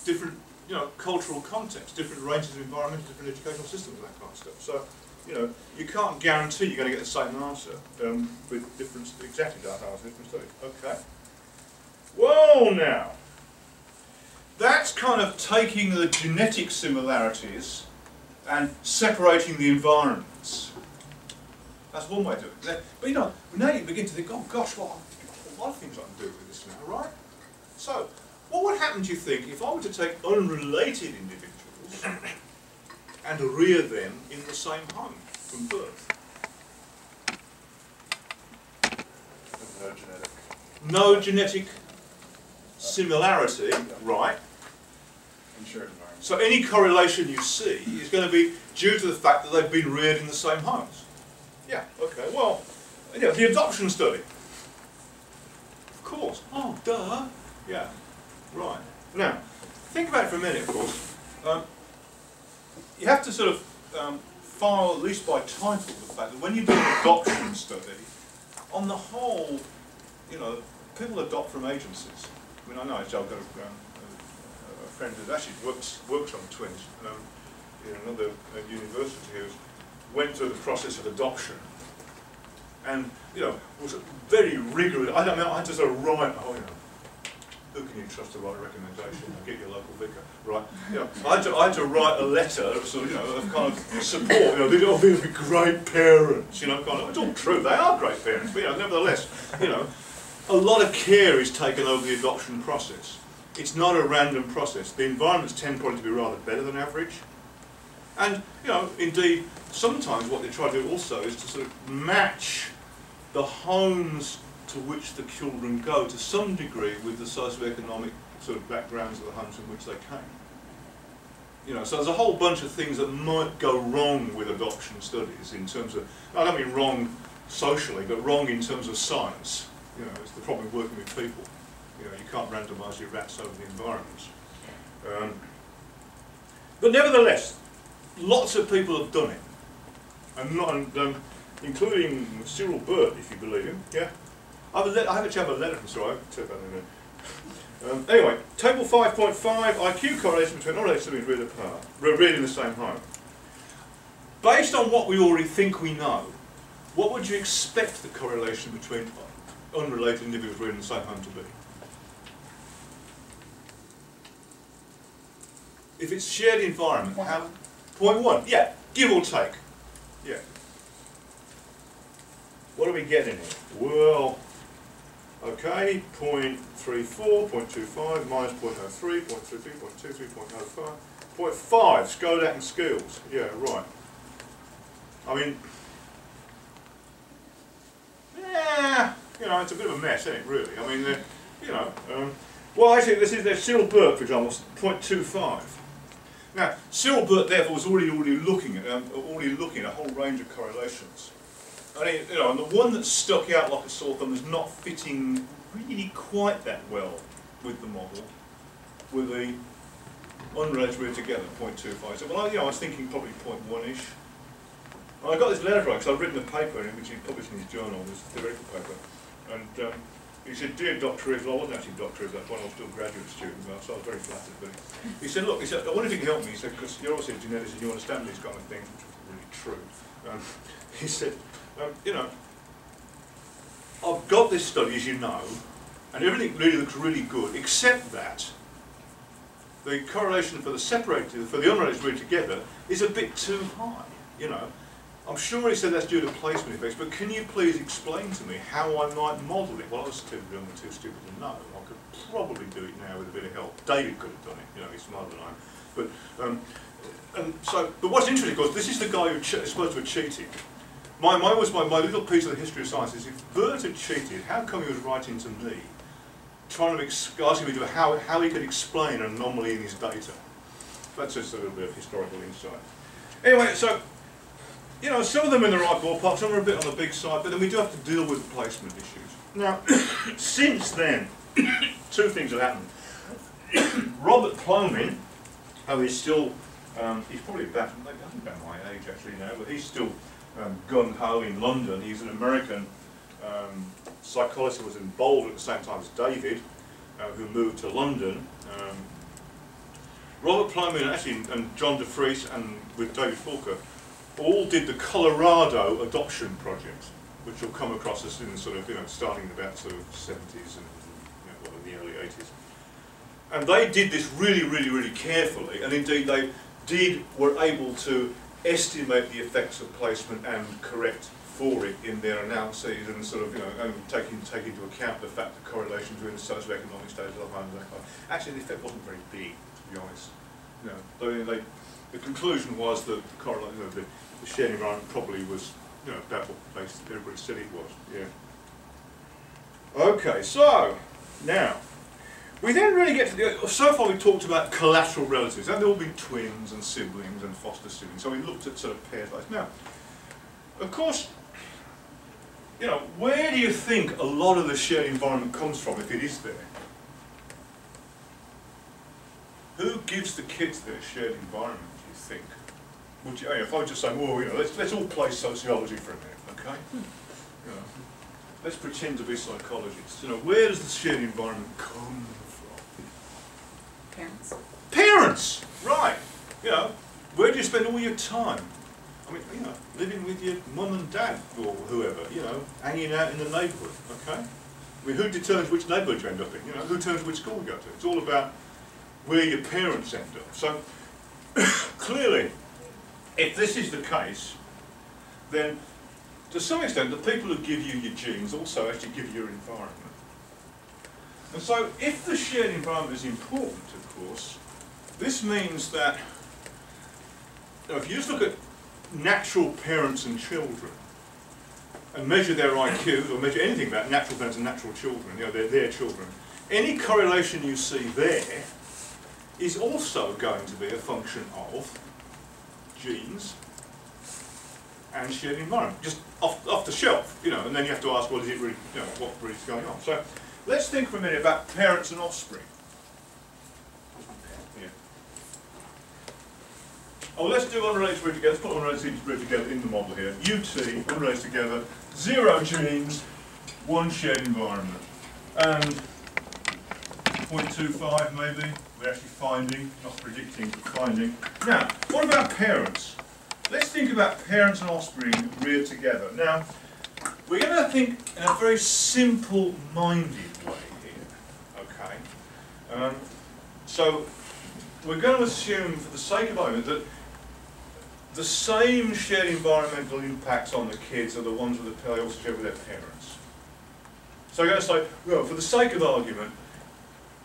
different, you know, cultural contexts, different ranges of environment, different educational systems, that kind of stuff. So you know, you can't guarantee you're going to get the same answer um, with different, exactly that answer, different studies. Okay. Well, now, that's kind of taking the genetic similarities and separating the environments. That's one way to do it. But you know, now you begin to think, oh gosh, well, a lot of things I can do with this now, right? So, what would happen, do you think, if I were to take unrelated individuals and rear them in the same home from birth? No genetic. No genetic similarity, right? In shared environment. So any correlation you see is going to be due to the fact that they've been reared in the same homes. Yeah, okay, well, yeah, the adoption study. Of course. Oh, duh. Yeah, right. Now, think about it for a minute, of course. Um, you have to sort of um, file, at least by title, the fact that when you do an adoption study, on the whole, you know, people adopt from agencies. I mean, I know, I've got a, um, a, a friend who actually works, works on twins um, in another uh, university who went through the process of adoption and, you know, was very rigorous. I don't know, I had to sort of write, oh, you know, who can you trust to write a recommendation? Get your local vicar, right? Know, I had to, I had to write a letter of sort of, you know, of kind of support. You know, they're all being great parents. You know, kind of. It's all true. They are great parents, but you know, nevertheless, you know, a lot of care is taken over the adoption process. It's not a random process. The environments tend probably to be rather better than average. And, you know, indeed, sometimes what they try to do also is to sort of match the homes to which the children go to some degree with the socioeconomic sort of backgrounds of the homes in which they came. You know, so there's a whole bunch of things that might go wrong with adoption studies in terms of, I don't mean wrong socially, but wrong in terms of science. You know, it's the problem with working with people. You know, you can't randomise your rats over the environments. Um, but nevertheless, lots of people have done it. And not, um, including Cyril Burt, if you believe him, yeah? I have, a I have actually have a letter from Cyril, I take that in a minute. Um, anyway, table 5.5, IQ correlation between all siblings reared apart, re- reared in the same home. Based on what we already think we know, what would you expect the correlation between unrelated individuals reared in the same home to be? If it's shared environment, Point how? one. Point one, yeah, give or take. Yeah. What are we getting here? Well, okay, 0.34, 0.25, minus 0.03, 0.33, 0.23, 0.05, 0.5, Skodak and Skeels. Yeah, right. I mean, yeah, you know, it's a bit of a mess, isn't it, really? I mean, you know, um, well, actually, this is, there's Cyril Burt, for example, 0.25. Now, Cyril Burt, therefore, was already already looking at um, already looking at a whole range of correlations. I mean, you know, and the one that stuck out like a sore thumb is not fitting really quite that well with the model, with the unrelated read together, 0.25. So, well, I, you know, I was thinking probably 0.1-ish. I got this letter from because I've written a paper in which he published in his journal, this theoretical paper. And um, he said, dear Dr. Isla, I wasn't actually Dr. Isla, I was still a graduate student, so I was very flattered. But he said, look, he said, I wonder if you can help me. He said, because you're obviously a geneticist and you understand these kind of things, which was really true. Um, he said, um, you know, I've got this study, as you know, and everything really looks really good, except that the correlation for the separated, for the unrelated read together, is a bit too high, you know. I'm sure he said that's due to placement effects, but can you please explain to me how I might model it? Well, I was too young and too stupid to know. I could probably do it now with a bit of help. David could have done it, you know, he's smarter than I am. But, um, and so, but what's interesting, of course, this is the guy who is supposed to have cheated. My, mine was my, my little piece of the history of science is if Burt had cheated, how come he was writing to me, trying to ex- asking me to how, how he could explain an anomaly in his data? That's just a little bit of historical insight. Anyway, so, you know, some of them in the right ballpark, some are a bit on the big side, but then we do have to deal with placement issues. Now, since then, two things have happened. Robert Plomin, who is still, um, he's probably about, I think about my age actually now, but he's still um, gung ho in London. He's an American um, psychologist who was in Boulder at the same time as David, uh, who moved to London. Um, Robert Plomin actually and John DeFries and with David Fulker all did the Colorado adoption project, which you'll come across as in sort of, you know, starting in about sort of 70s and you know, the early 80s. And they did this really, really, really carefully, and indeed they did, were able to estimate the effects of placement and correct for it in their analyses and sort of, you know, and taking, take into account the fact that correlation between the socioeconomic status of the home and that kind of- Actually, the effect wasn't very big, to be honest. You know, they, they, the conclusion was that the correlation, you know, the, the shared environment probably was, you know, about what they, everybody said it was, yeah. Okay, so, now, we then really get to the, so far we talked about collateral relatives, and they've all been twins and siblings and foster siblings, so we looked at sort of pairs like Now, of course, you know, where do you think a lot of the shared environment comes from if it is there? Who gives the kids their shared environment, do you think? Would you, if I just saying, well, you know, let's, let's all play sociology for a minute, okay? Hmm. You know, let's pretend to be psychologists. You know, where does the shared environment come from? Parents. Parents, right? You know, where do you spend all your time? I mean, you know, living with your mum and dad or whoever, you know, hanging out in the neighbourhood, okay? I mean, who determines which neighbourhood you end up in? You know, who determines which school you go to? It's all about where your parents end up. So, clearly, if this is the case, then to some extent, the people who give you your genes also actually give you your environment. And so, if the shared environment is important, of course, this means that if you just look at natural parents and children and measure their IQs or measure anything about natural parents and natural children, you know, their, their children, any correlation you see there is also going to be a function of genes and shared environment, just off, off the shelf, you know, and then you have to ask, well, is it really, you know, what really is going on? So let's think for a minute about parents and offspring. Yeah. Oh, let's do unrelated root together. Let's put unrelated root together in the model here. UT, unrelated together, zero genes, one shared environment. And 0.25 maybe, we're actually finding, not predicting, but finding. Now, what about parents? Let's think about parents and offspring reared together. Now, we're going to think in a very simple-minded way here, okay? Um, so, we're going to assume, for the sake of argument, that the same shared environmental impacts on the kids are the ones that they also share with their parents. So I'm going to say, well, for the sake of argument,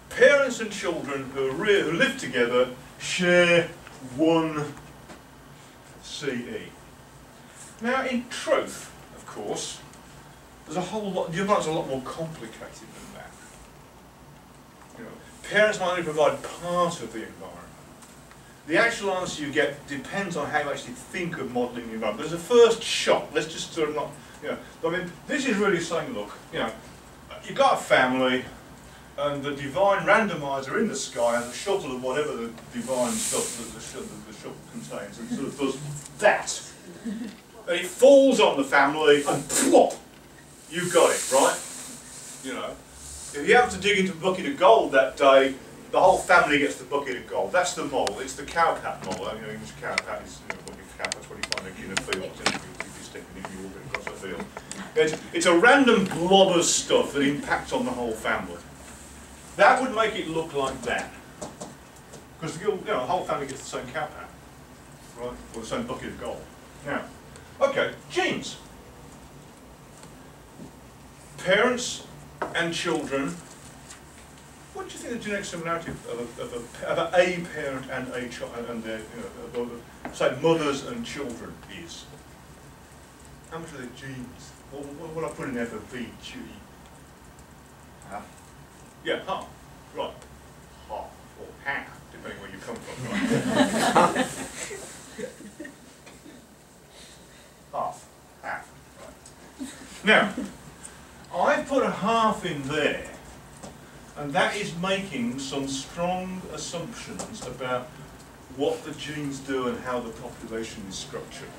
parents and children who, who live together share one CE. Now, in truth, of course, there's a whole lot, the environment's a lot more complicated than that. You know, parents might only provide part of the environment. The actual answer you get depends on how you actually think of modelling the environment. There's a first shot, let's just sort of not, you know, I mean, this is really saying, look, you know, you've got a family, and the divine randomizer in the sky has a shuttle of whatever the divine stuff that the, sh- that the shuttle contains, and sort of does that. and it falls on the family and plop, you've got it, right? You know, if you happen to dig into a bucket of gold that day, the whole family gets the bucket of gold. That's the model. It's the cowpat model. I mean, English cowpat is you know, bucket of cow. That's what you find in a field. If you stick it you walk across a field. It's, it's a random blob of stuff that impacts on the whole family. That would make it look like that. Because you know, the whole family gets the same cowpat, right? Or the same bucket of gold. Now, okay, genes. Parents and children. What do you think the genetic similarity of a, of a, of a, parent and a child and their, you know, of, of, say mothers and children is? How much are their genes? What, what, what I put in there for VG? Half. Yeah, half. Right. Half or half, depending where you come from. Right? half. Half. Right. Now, I've put a half in there, and that is making some strong assumptions about what the genes do and how the population is structured.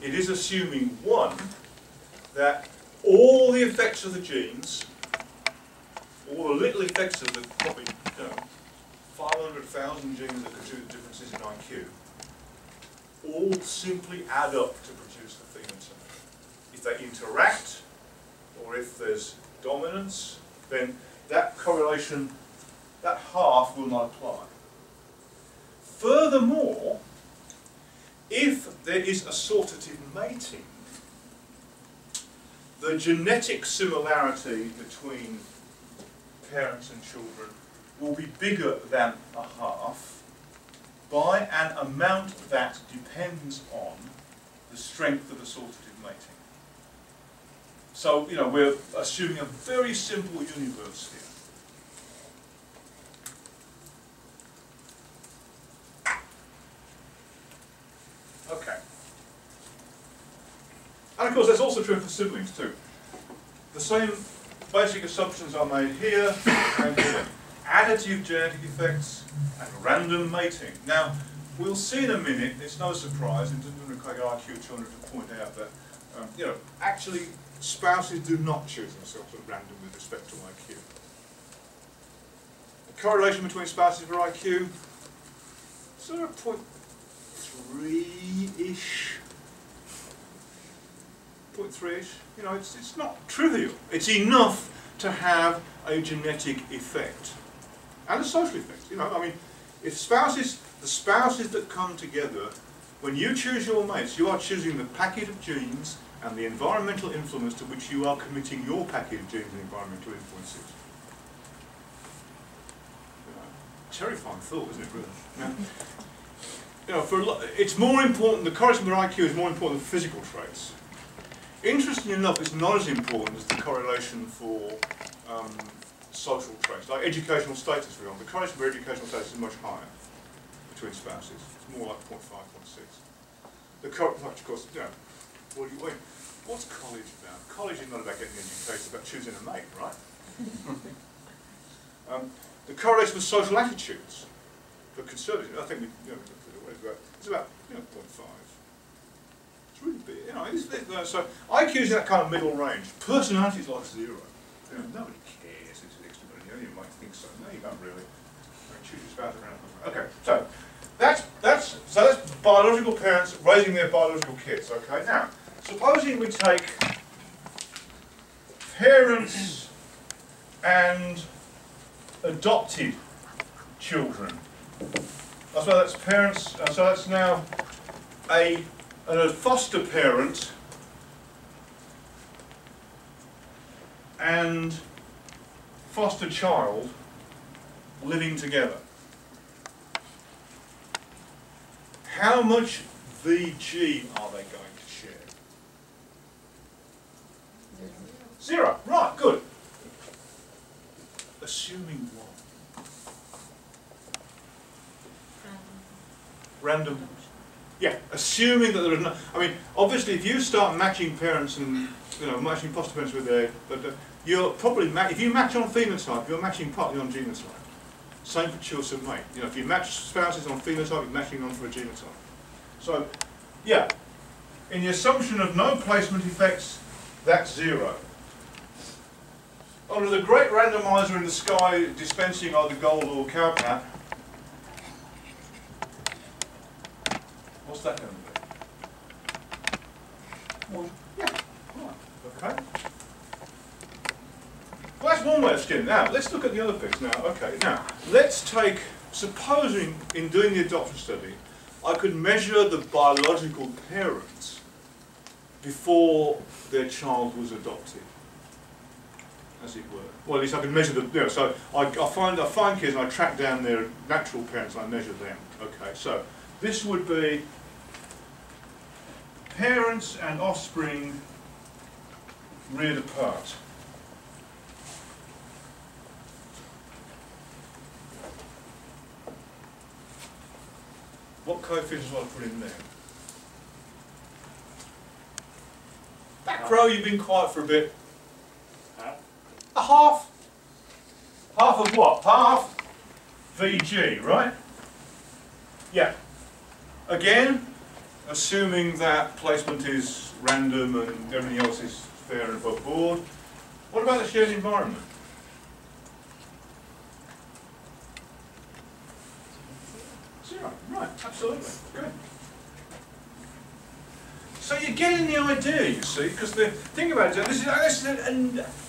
It is assuming, one, that all the effects of the genes, all the little effects of the probably you know, 500,000 genes that contribute differences in IQ, all simply add up to produce the phenotype. If they interact, or if there's dominance, then that correlation, that half will not apply. Furthermore, if there is assortative mating, the genetic similarity between parents and children will be bigger than a half by an amount that depends on the strength of assortative mating. So, you know, we're assuming a very simple universe here. Okay. And of course, that's also true for siblings too. The same basic assumptions are made here and here. Additive genetic effects and random mating. Now, we'll see in a minute, it's no surprise, it doesn't require IQ 200 to point out that, um, you know, actually spouses do not choose themselves at random with respect to IQ. The correlation between spouses for IQ, sort of point three-ish. Point three-ish. You know, it's, it's not trivial. It's enough to have a genetic effect. And a social effect. You know, I mean, if spouses, the spouses that come together, when you choose your mates, you are choosing the packet of genes and the environmental influence to which you are committing your package genes and environmental influences. You know, terrifying thought, isn't it, really? Now, you know, for lot, it's more important, the correlation with IQ is more important than physical traits. Interestingly enough, it's not as important as the correlation for um, social traits, like educational status, for example. The correlation for educational status is much higher between spouses. It's more like 0.5, 0.6. The cor- of course, you know, what do you win? What's college about? College is not about getting educated, it's about choosing a mate, right? um, the correlation with social attitudes. For conservatives, I think we, you know, it's about, it's about you know, 0.5. It's really big, you know. It's, it, uh, so IQ is that kind of middle range. Personality is like zero. You know, nobody cares. It's an extra, you, know, you might think so. No, you don't really. Choose your spouse around. Okay, so that's that's so that's biological parents raising their biological kids. Okay, now supposing we take parents and adopted children. So that's parents. uh, So that's now a a foster parent and foster child living together. How much VG are they going to share? Zero. Right, good. Assuming what? Random. Yeah, assuming that there is no. I mean, obviously, if you start matching parents and you know matching foster parents with their, but uh, you're probably if you match on phenotype, you're matching partly on genotype. Same for choice of mate. You know, if you match spouses on phenotype, you're matching on for a genotype. So, yeah, in the assumption of no placement effects, that's zero. Under the great randomizer in the sky dispensing either gold or cowpat, what's that going to be? One. Yeah. Right. Okay. Well, that's one way of skinning. Now, let's look at the other bits now. Okay, now, let's take, supposing in doing the adoption study, I could measure the biological parents before their child was adopted, as it were. Well, at least I can measure the, you know, so I, I find, I find kids and I track down their natural parents and I measure them. Okay, so this would be parents and offspring reared apart. What coefficients do I put in there? Back row, you've been quiet for a bit. A half. Half of what? Half VG, right? Yeah. Again, assuming that placement is random and everything else is fair and above board. What about the shared environment? Zero, right, absolutely, good. So you're getting the idea, you see, because the thing about it, this is, this is a, a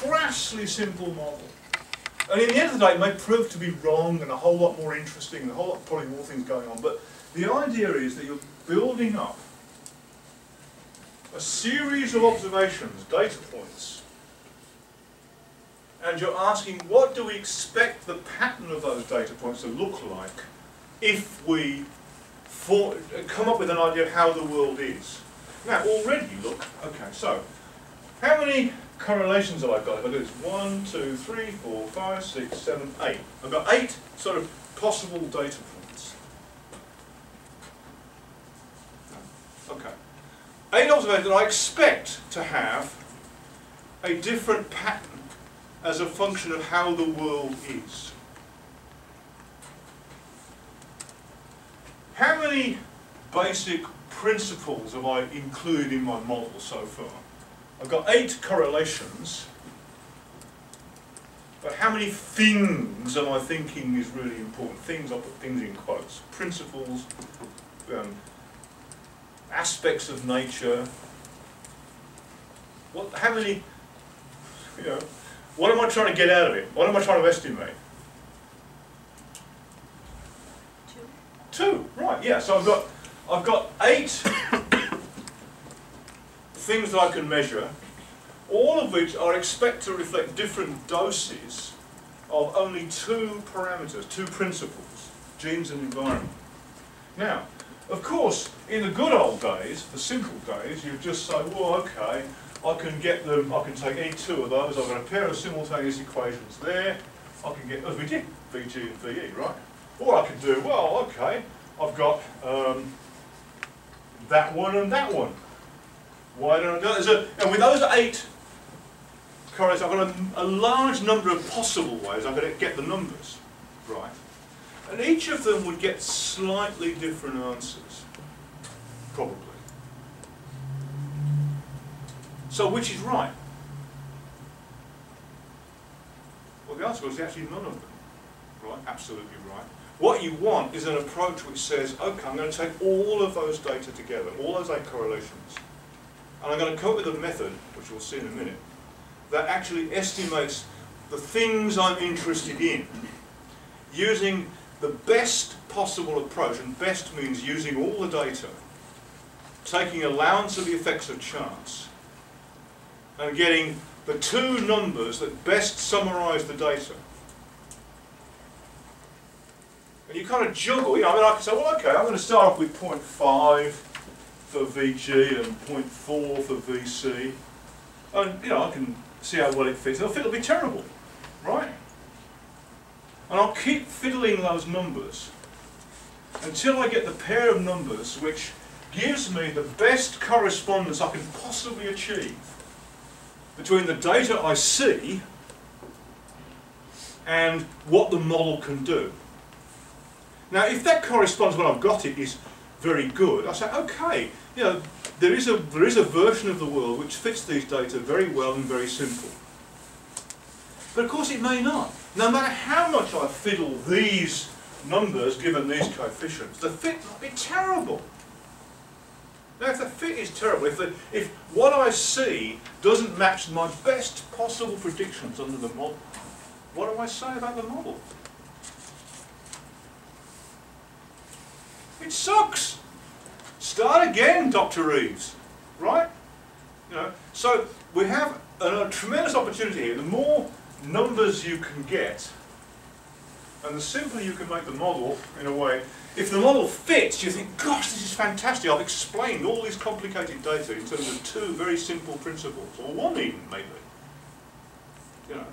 crassly simple model. And in the end of the day, it may prove to be wrong and a whole lot more interesting and a whole lot probably more things going on. But the idea is that you're building up a series of observations, data points, and you're asking what do we expect the pattern of those data points to look like if we for, come up with an idea of how the world is. Now, already, look, okay, so, how many correlations have I've got? If I do this, one, two, three, four, five, six, seven, eight. I've got eight sort of possible data points. Okay. Eight observations that I expect to have a different pattern as a function of how the world is. How many basic principles have I included in my model so far? I've got eight correlations, but how many things am I thinking is really important? Things, I'll put things in quotes. Principles, um, aspects of nature. What, how many, you know, what am I trying to get out of it? What am I trying to estimate? Two. Two, right, yeah, so I've got, I've got eight things that I can measure, all of which are expected to reflect different doses of only two parameters, two principles, genes and environment. Now, of course, in the good old days, the simple days, you'd just say, well, okay, I can get them, I can take any two of those, I've got a pair of simultaneous equations there, I can get, as we did, VG and VE, right? Or I can do, well, okay, I've got um, that one and that one. Why don't I do that? and with those eight correlates, I've got a, a large number of possible ways I'm going to get the numbers, right? And each of them would get slightly different answers, probably. So which is right? Well, the answer was actually none of them, right? Absolutely right. What you want is an approach which says, okay, I'm going to take all of those data together, all those eight correlations, and I'm going to come up with a method, which we'll see in a minute, that actually estimates the things I'm interested in using the best possible approach, and best means using all the data, taking allowance of the effects of chance, and getting the two numbers that best summarise the data. And you kind of juggle, you know, I mean, I can say, well, okay, I'm going to start off with 0.5 for VG and 0.4 for VC. And, you know, I can see how well it fits. It'll, it'll be terrible, right? And I'll keep fiddling those numbers until I get the pair of numbers which gives me the best correspondence I can possibly achieve between the data I see and what the model can do. Now, if that corresponds when I've got it is very good, I say, okay, you know, there is a there is a version of the world which fits these data very well and very simple. But of course it may not. No matter how much I fiddle these numbers given these coefficients, the fit might be terrible. Now if the fit is terrible, if, the, if what I see doesn't match my best possible predictions under the model, what do I say about the model? It sucks. Start again, Dr. Eaves. Right? You know, so we have a, a tremendous opportunity here. The more numbers you can get, and the simpler you can make the model, in a way, if the model fits, you think, gosh, this is fantastic. I've explained all these complicated data in terms of two very simple principles, or one even, maybe. You know.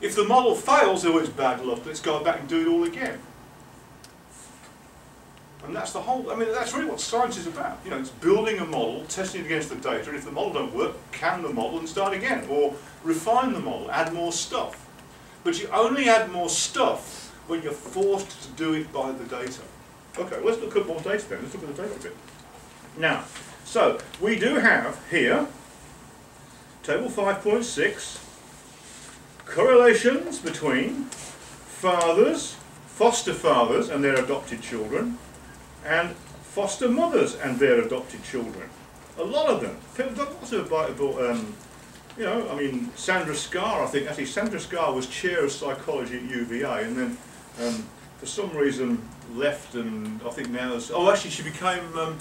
If the model fails, oh, it's bad luck. Let's go back and do it all again. And that's the whole, I mean, that's really what science is about. You know, it's building a model, testing it against the data, and if the model don't work, can the model and start again. Or refine the model, add more stuff. But you only add more stuff when you're forced to do it by the data. Okay, let's look at more data then. Let's look at the data a bit. Now, so we do have here, table 5.6, correlations between fathers, foster fathers and their adopted children, and foster mothers and their adopted children. A lot of them. People don't also about, about um, you know, I mean, Sandra Scarr, I think, actually Sandra Scarr was chair of psychology at UVA and then um, for some reason left and I think now, oh actually she became, um,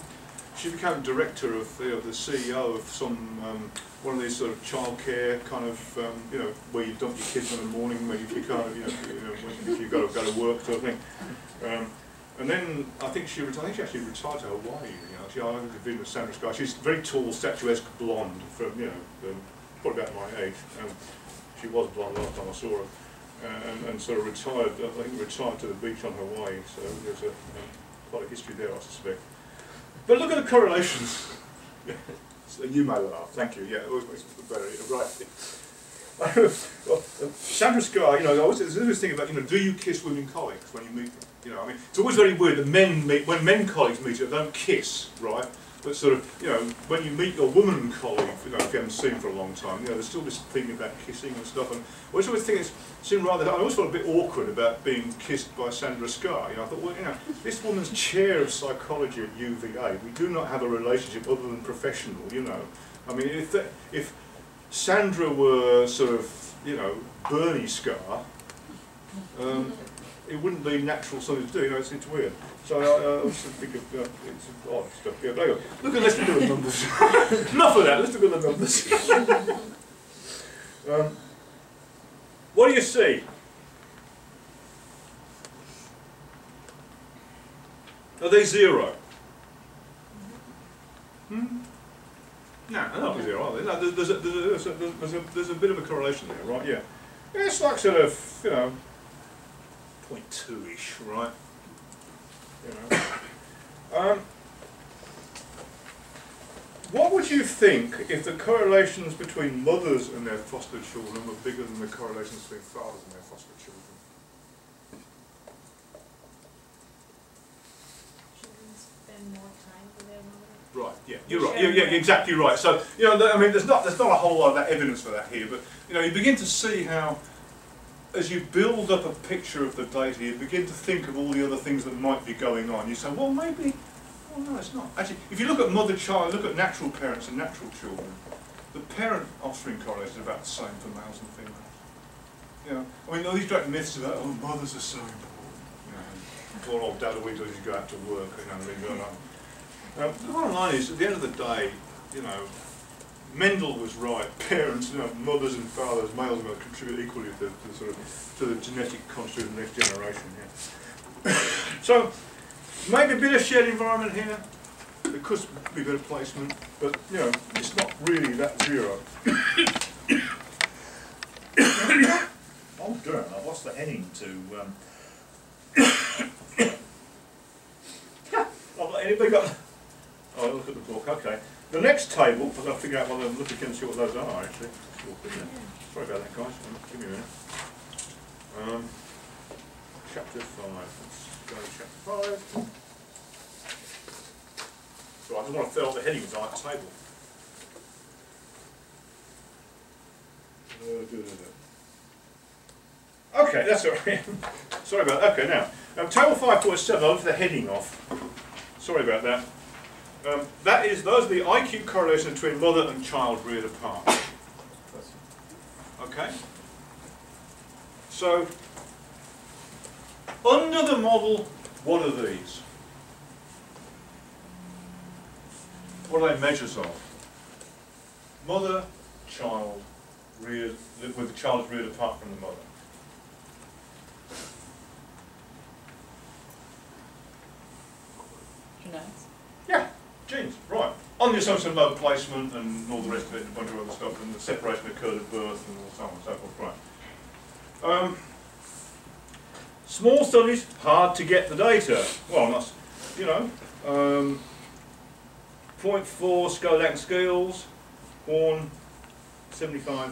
she became director of you know, the CEO of some, um, one of these sort of childcare kind of, um, you know, where you dump your kids in the morning, if you kind of, you know, you know if you've got to go to work sort of thing. Um, and then I think she, reti- I think she actually retired to Hawaii. You know, she I interviewed with Sandra Scarr. She's very tall, statuesque, blonde, from you know, um, probably about my age. Um, she was blonde last time I saw her, uh, and, and sort of retired. I think retired to the beach on Hawaii. So there's a, um, quite a history there, I suspect. But look at the correlations. So you may laugh. Thank you. Yeah, it always makes feel better. Right. well, um, Sandra Scarr, you know, I always, this thing about, you know, do you kiss women colleagues when you meet them? You know, I mean, it's always very weird that men meet, when men colleagues meet, they don't kiss, right? But sort of, you know, when you meet your woman colleague, you know, if you haven't seen for a long time, you know, there's still this thing about kissing and stuff. And I always think it's seemed rather, I always felt a bit awkward about being kissed by Sandra Scarr. You know, I thought, well, you know, this woman's chair of psychology at UVA. We do not have a relationship other than professional, you know. I mean, if, if Sandra were sort of, you know, Bernie Scarr, um, it wouldn't be natural something to do, you know, it's, it's weird. So I, I also think of, uh, it's odd stuff. Yeah, but look at, let's look at the numbers. Enough of that, let's look at the numbers. um, what do you see? Are they zero? Hmm? No, they're not zero, are they? No, there's, there's, a, there's, a, there's, a, there's a bit of a correlation there, right? Yeah it's like sort of, you know, 0.2-ish, right? You know. Um, what would you think if the correlations between mothers and their foster children were bigger than the correlations between fathers and their foster children? Children spend more time with their mother. Right. Yeah. You're right. Yeah. Yeah. Exactly right. So you know, I mean, there's not there's not a whole lot of evidence for that here, but you know, you begin to see how, as you build up a picture of the data, you begin to think of all the other things that might be going on. You say, well, maybe. Well, no, it's not. Actually, if you look at mother-child, look at natural parents and natural children, the parent-offspring correlation is about the same for males and females. You know, I mean, all these great myths about, oh, mothers are so important. You know, poor old dad always does go out to work, you know, and go on. The bottom line is, at the end of the day, you know, Mendel was right. Parents, you know, mothers and fathers, males and females, contribute equally to, to sort of to the genetic construct of the next generation. Yeah. so maybe a bit of shared environment here. There could be of placement, but you know, it's not really that zero. oh darn! I've lost the heading to. Um, anybody got? Oh, look at the book. Okay. The next table, because I'll figure out what I'm looking and see what those are actually. Sorry about that, guys. Give me a minute. Um, chapter 5. Let's go to chapter 5. So I just want to fill out the headings on that table. Okay, that's all right. Sorry about that. Okay, now, um, table 5.7, I'll the heading off. Sorry about that. Um, that is, those are the IQ correlations between mother and child reared apart. Okay? So, under the model, what are these? What are they measures of? Mother, child, reared, with the child reared apart from the mother. Genetics. Yeah, genes, right. On the assumption of low placement and all the rest of it, and a bunch of other stuff, and the separation occurred at birth and so on and so forth, right. Um, small studies, hard to get the data. Well, not, you know, um, 0.4 Skodak Skeels, Horn, 75,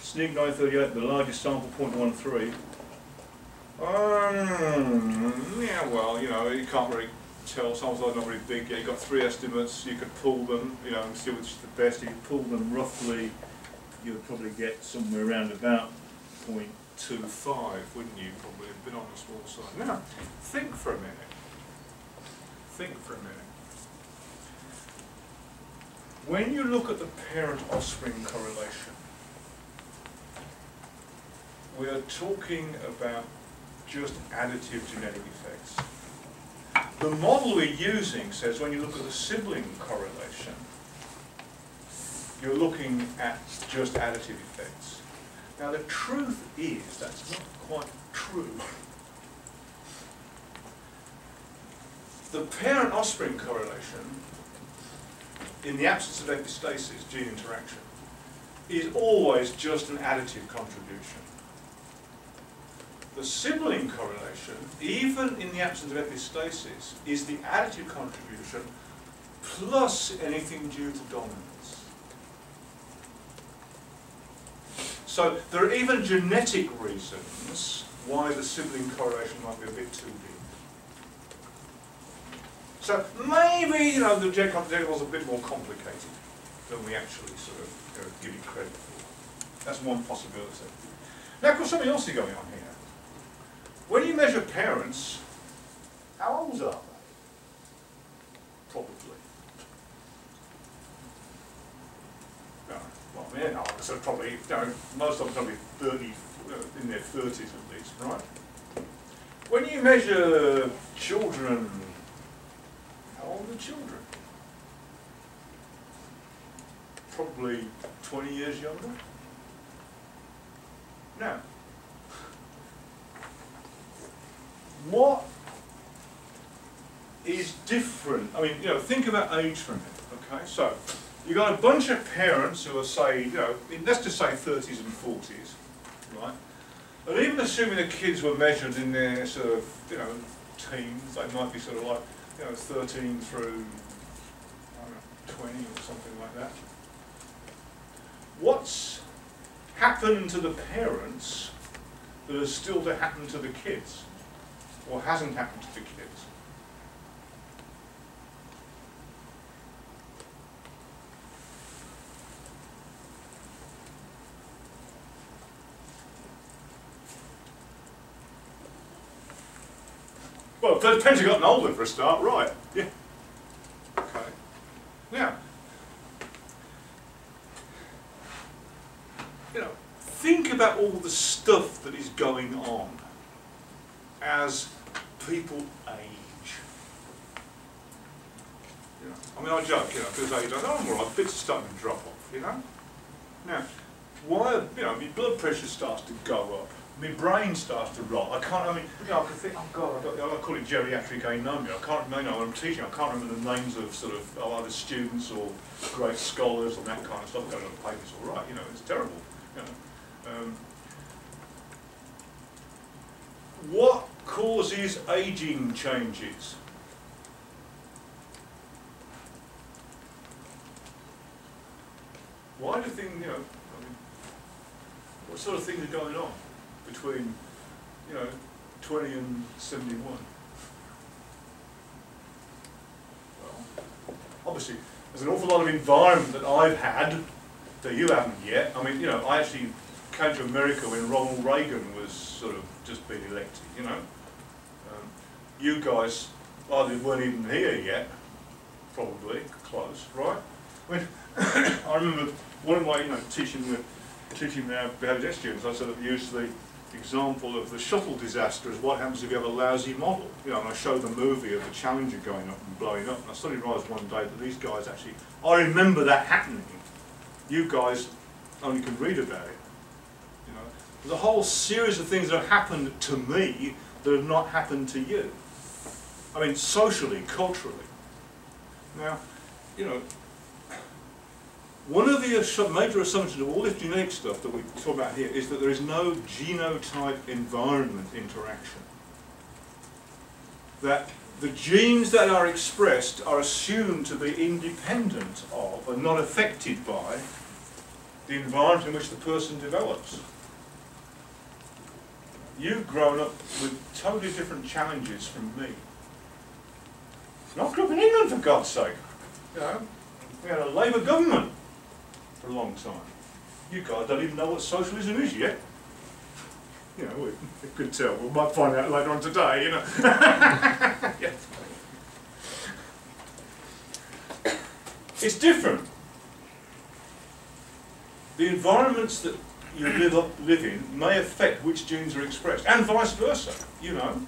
Snygg 938, the largest sample, 0.13. Um, yeah, well, you know, you can't really tell, are not really big you've got three estimates, you could pull them, you know, and see which is the best, If you pull them roughly, you would probably get somewhere around about 0.25, wouldn't you, probably, a bit on the small side. Now, think for a minute. Think for a minute. When you look at the parent-offspring correlation, we are talking about just additive genetic effects. The model we're using says when you look at the sibling correlation, you're looking at just additive effects. Now the truth is that's not quite true. The parent-offspring correlation, in the absence of epistasis, gene interaction, is always just an additive contribution. The sibling correlation, even in the absence of epistasis, is the additive contribution plus anything due to dominance. So there are even genetic reasons why the sibling correlation might be a bit too big. So maybe, you know, the genetic contribution was a bit more complicated than we actually sort of you know, give it credit for. That's one possibility. Now, of course, something else is going on here. When you measure parents, how old are they? Probably. No, well, yeah, no, so probably, know, most of them probably 30, uh, in their 30s at least, right? When you measure children, how old are the children? Probably 20 years younger. Now, what is different? I mean, you know, think about age for a minute, okay? So, you've got a bunch of parents who are, say, you know, in, let's just say 30s and 40s, right? And even assuming the kids were measured in their sort of, you know, teens, they might be sort of like, you know, 13 through, I don't know, 20 or something like that. What's happened to the parents that is still to happen to the kids? Or hasn't happened to the kids? Well, the parents have gotten older for a start, right? Yeah. Okay. Now, you know, think about all the stuff that is going on as people age. You know, I mean, I joke, you know, because age, I oh, I'm all right, bits are starting to drop off, you know? Now, why, you know, my blood pressure starts to go up, my brain starts to rot. I can't, I mean, you know, I can think, oh God, I, got, I call it geriatric anomia. I can't remember, you know, when I'm teaching, I can't remember the names of sort of oh, either students or great scholars and that kind of stuff going on the papers, all right, you know, it's terrible, you know. Um, what causes aging changes? Why do things, you know, I mean, what sort of things are going on between, you know, 20 and 71? Well, obviously, there's an awful lot of environment that I've had that you haven't yet. I mean, you know, I actually came to America when Ronald Reagan was sort of just being elected, you know. You guys oh, either weren't even here yet, probably, close, right? I I remember one of my, you know, teaching the, teaching our behaviour students, I sort of used the example of the shuttle disaster as what happens if you have a lousy model. You know, and I showed the movie of the Challenger going up and blowing up, and I suddenly realised one day that these guys actually, I remember that happening. You guys only can read about it. You know, there's a whole series of things that have happened to me that have not happened to you. I mean, socially, culturally. Now, you know, one of the major assumptions of all this genetic stuff that we talk about here is that there is no genotype environment interaction. That the genes that are expressed are assumed to be independent of and not affected by the environment in which the person develops. You've grown up with totally different challenges from me. Grew up in England, for God's sake. You know, we had a Labour government for a long time. You guys don't even know what socialism is yet. You know, we, we could tell. We might find out later on today, you know. Yeah. It's different. The environments that you live, up, live in may affect which genes are expressed, and vice versa, you know.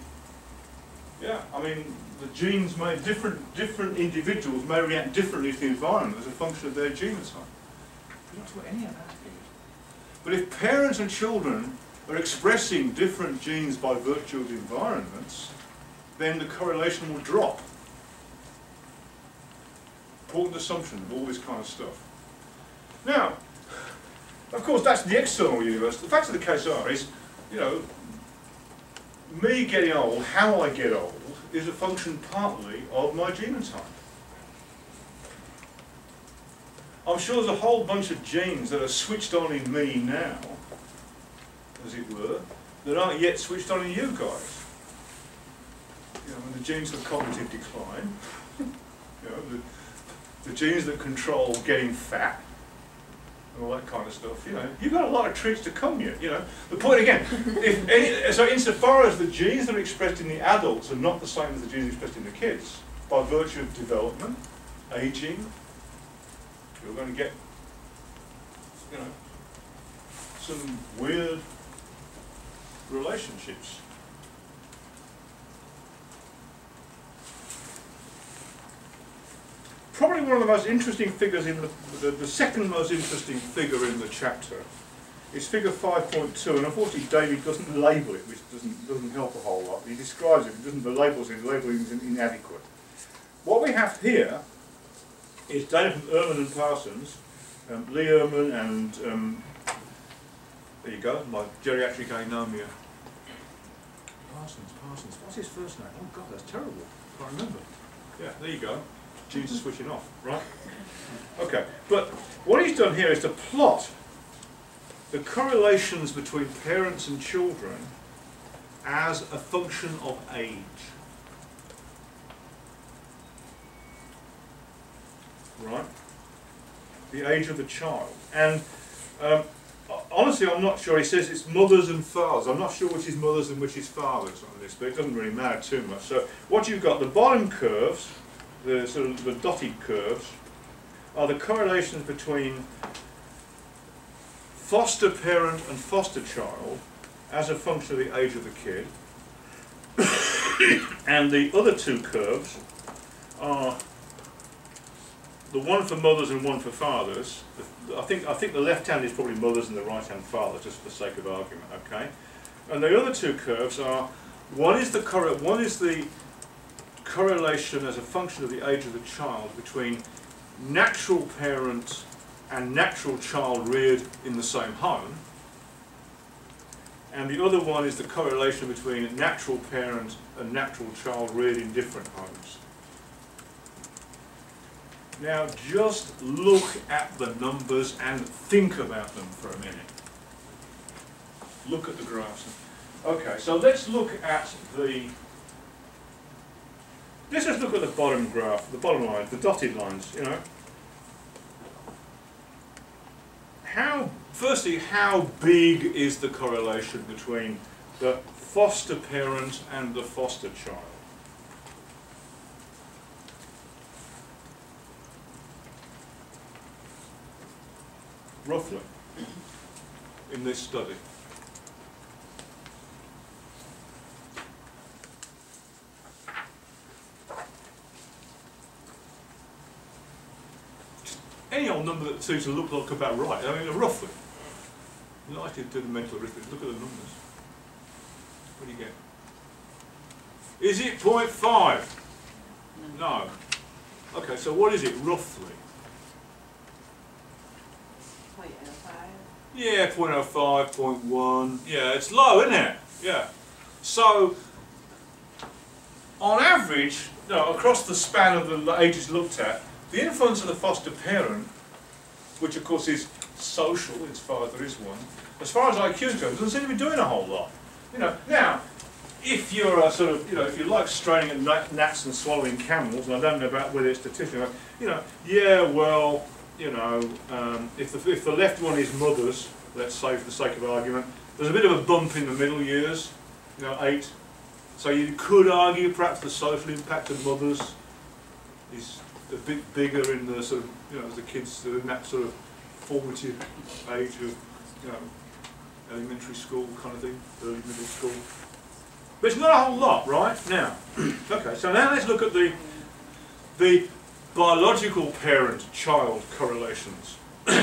Yeah, I mean, the genes may, different, different individuals may react differently to the environment as a function of their genotype. We don't talk any of that. But if parents and children are expressing different genes by virtue of the environments, then the correlation will drop. Important assumption of all this kind of stuff. Now, of course, that's the external universe. The facts of the case are, is, you know, me getting old, how I get old, is a function partly of my genotype. I'm sure there's a whole bunch of genes that are switched on in me now, as it were, that aren't yet switched on in you guys. You know, the genes of cognitive decline, you know, the, the genes that control getting fat, and all that kind of stuff. You know, you've got a lot of treats to come yet. You know, the point again, if any, so insofar as the genes that are expressed in the adults are not the same as the genes expressed in the kids, by virtue of development, aging, you're going to get, you know, some weird relationships. Probably one of the most interesting figures in the, the, the second most interesting figure in the chapter is figure 5.2, and unfortunately David doesn't label it, which doesn't, doesn't help a whole lot. He describes it, he doesn't, the labels it, labeling is inadequate. What we have here is data from Ehrman and Parsons, um, Lee Ehrman and, um, there you go, my geriatric anomia. Parsons, Parsons, what's his first name? Oh God, that's terrible, I can't remember. Yeah, there you go, genes are switching off, right? Okay, but what he's done here is to plot the correlations between parents and children as a function of age. Right? The age of the child. And um, honestly, I'm not sure. He says it's mothers and fathers. I'm not sure which is mothers and which is fathers on this, but it doesn't really matter too much. So what you've got, the bottom curves, the sort of the dotted curves, are the correlations between foster parent and foster child as a function of the age of the kid. and the other two curves are the one for mothers and one for fathers. I think I think the left hand is probably mothers and the right hand fathers, just for the sake of argument. Okay, and the other two curves are one is the one is the correlation as a function of the age of the child between natural parent and natural child reared in the same home. And the other one is the correlation between natural parent and natural child reared in different homes. Now just look at the numbers and think about them for a minute. Look at the graphs. Okay, so let's look at the let's just look at the bottom graph, the bottom lines, the dotted lines, you know. How, firstly, how big is the correlation between the foster parent and the foster child? Roughly, in this study. Any old number that seems to look like about right. I mean, roughly. You like to do the mental arithmetic. Look at the numbers. What do you get? Is it 0.5? No. Okay, so what is it roughly? Point oh five. Yeah, 0.05, 0.1. Yeah, it's low, isn't it? Yeah. So, on average, no, across the span of the ages looked at, the influence of the foster parent, which of course is social, as far as there is one, as far as IQ goes, doesn't seem to be doing a whole lot. You know, now, if you're a sort of, you know, if you like straining at gnat- gnats and swallowing camels, and I don't know about whether it's statistically, you know, yeah, well, you know, um, if the if the left one is mothers, let's say for the sake of argument, there's a bit of a bump in the middle years, you know, eight. So you could argue perhaps the social impact of mothers is a bit bigger in the sort of, you know, as the kids are in that sort of formative age of, you know, elementary school kind of thing, early middle school. But it's not a whole lot, right? Now, okay, so now let's look at the, the biological parent-child correlations.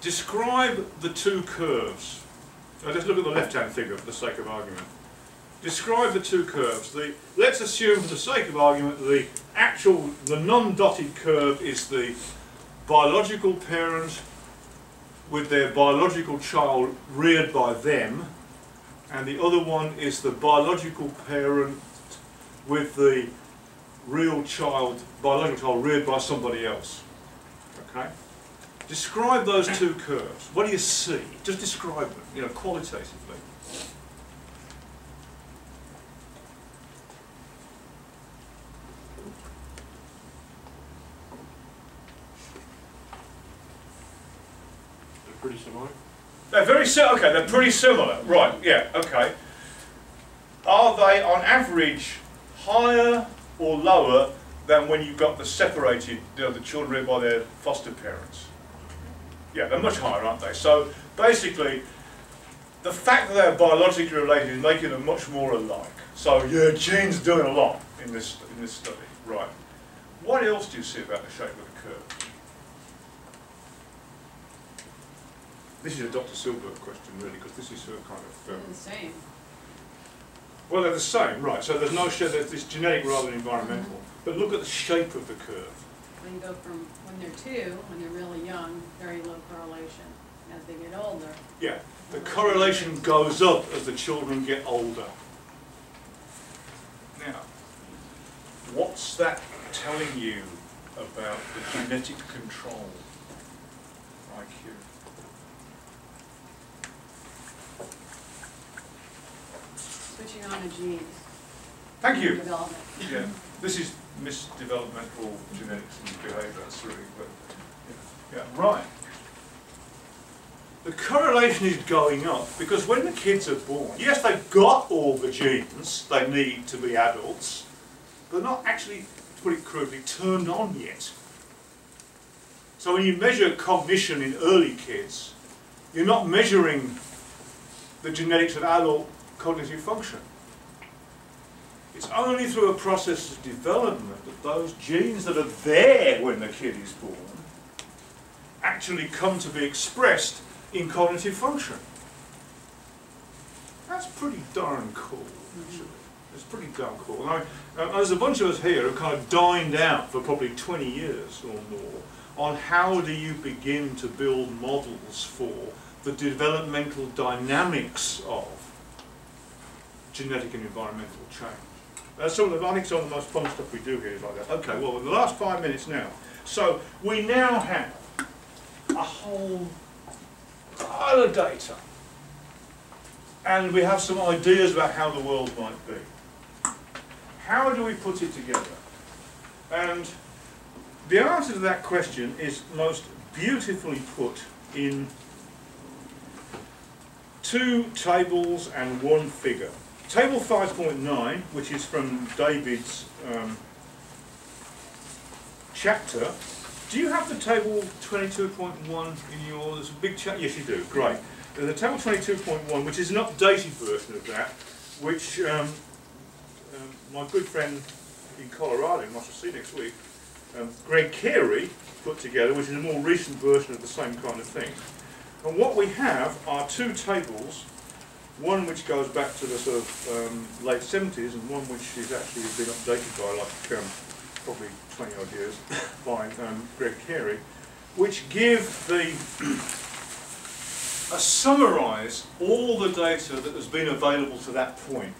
Describe the two curves. Now let's look at the left-hand figure for the sake of argument. Describe the two curves. The, let's assume for the sake of argument the actual, the non-dotted curve is the biological parent with their biological child reared by them, and the other one is the biological parent with the real child, biological child reared by somebody else. Okay? Describe those two curves. What do you see? Just describe them, you know, qualitatively. Pretty similar. They're very similar. Okay, they're pretty similar. Right, yeah, okay. Are they on average higher or lower than when you got the separated, you know, the children by their foster parents? Yeah, they're much higher, aren't they? So basically, the fact that they're biologically related is making them much more alike. So yeah, genes doing a lot in this in this study. Right. What else do you see about the shape of the curve? This is a Dr. Silberg question, really, because this is her kind of. Um, the same. well, they're the same, right? So there's no shape. There's this genetic rather than environmental. But look at the shape of the curve. When you go from, when they're two, when they're really young, very low correlation. As they get older, Yeah, the correlation goes up as the children get older. Now, what's that telling you about the genetic control IQ? Switching on a gene. Thank you. Development. Yeah, this is misdevelopmental genetics and behaviour, that's really, but, yeah, yeah, right. The correlation is going up because when the kids are born, yes, they've got all the genes they need to be adults, but not actually, to put it crudely, turned on yet. So when you measure cognition in early kids, you're not measuring the genetics of adult cognitive function. It's only through a process of development that those genes that are there when the kid is born actually come to be expressed in cognitive function. That's pretty darn cool, actually. It's pretty darn cool. Now, uh, there's a bunch of us here who kind of dined out for probably 20 years or more on how do you begin to build models for the developmental dynamics of genetic and environmental change. That's some of the, I think some of the most fun stuff we do here is like that. Okay, well, in the last five minutes now. So we now have a whole pile of data. And we have some ideas about how the world might be. how do we put it together? And the answer to that question is most beautifully put in two tables and one figure. Table 5.9, which is from David's um, chapter. Do you have the table 22.1 in your, there's a big chat, yes you do, great. There's a table 22.1, which is an updated version of that, which um, um, my good friend in Colorado, whom I shall see next week, um, Greg Carey put together, which is a more recent version of the same kind of thing. And what we have are two tables, one which goes back to the sort of um, late 70s and one which is actually been updated by like um, probably 20 odd years by um, Greg Carey, which give the uh, summarise all the data that has been available to that point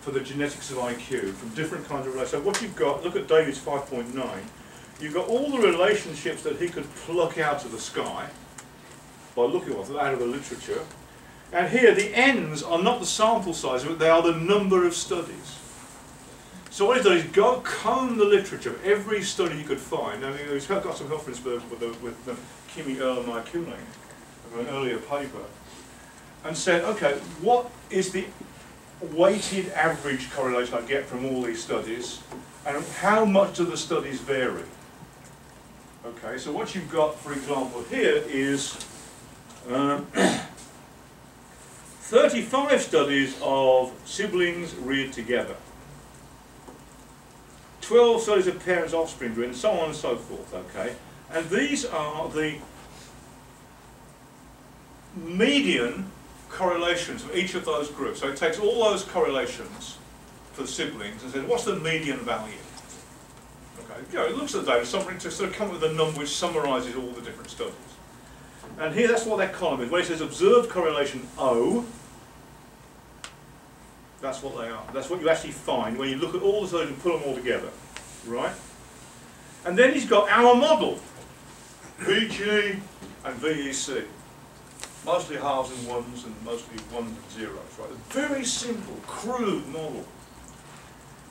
for the genetics of IQ from different kinds of relations. So what you've got, look at David's 5.9, you've got all the relationships that he could pluck out of the sky by looking at out of the literature. And here the n's are not the sample size, but they are the number of studies. So what he's done is go comb the literature of every study you could find. I mean, he's got some help with, with Kimi Earl and Mike Kuhling of an earlier paper, and said, okay, what is the weighted average correlation I get from all these studies, and how much do the studies vary? Okay, so what you've got, for example, here is um, 35 studies of siblings reared together. 12 studies of parents' offspring reared, and so on and so forth, okay? And these are the median correlations of each of those groups. So it takes all those correlations for siblings and says, what's the median value? Okay, you know, it looks at the data, something to sort of come up with a number which summarises all the different studies. And here, that's what that column is. When it says observed correlation O, that's what they are. That's what you actually find when you look at all the studies and put them all together, right? And then he's got our model, VG and VEC. Mostly halves and ones and mostly ones and zeros, right? A very simple, crude model.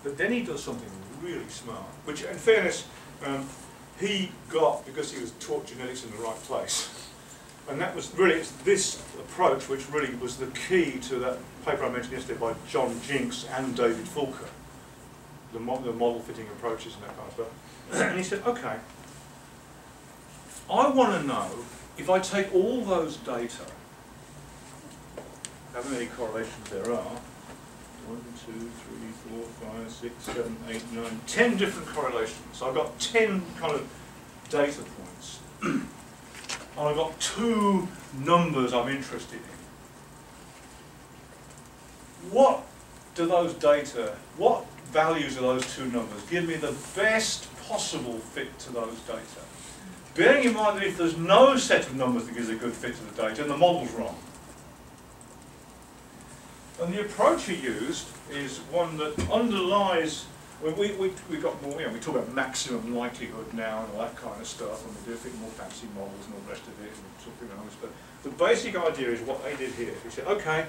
But then he does something really smart, which in fairness, um, he got because he was taught genetics in the right place. And that was really, it's this approach which really was the key to that paper I mentioned yesterday by John Jinks and David Fulker, the, mo the model fitting approaches and that kind of stuff. and he said, okay, I want to know if I take all those data, how many correlations there are, one, two, three, four, five, six, seven, eight, nine, ten different correlations. So I've got ten kind of data points. I've got two numbers I'm interested in. What do those data, what values of those two numbers give me the best possible fit to those data? Bearing in mind that if there's no set of numbers that gives a good fit to the data, then the model's wrong. And the approach he used is one that underlies, we, we, we, got more, you know, we talk about maximum likelihood now and all that kind of stuff, and we do think more fancy models and all the rest of it, and something else, but the basic idea is what they did here. He said, okay,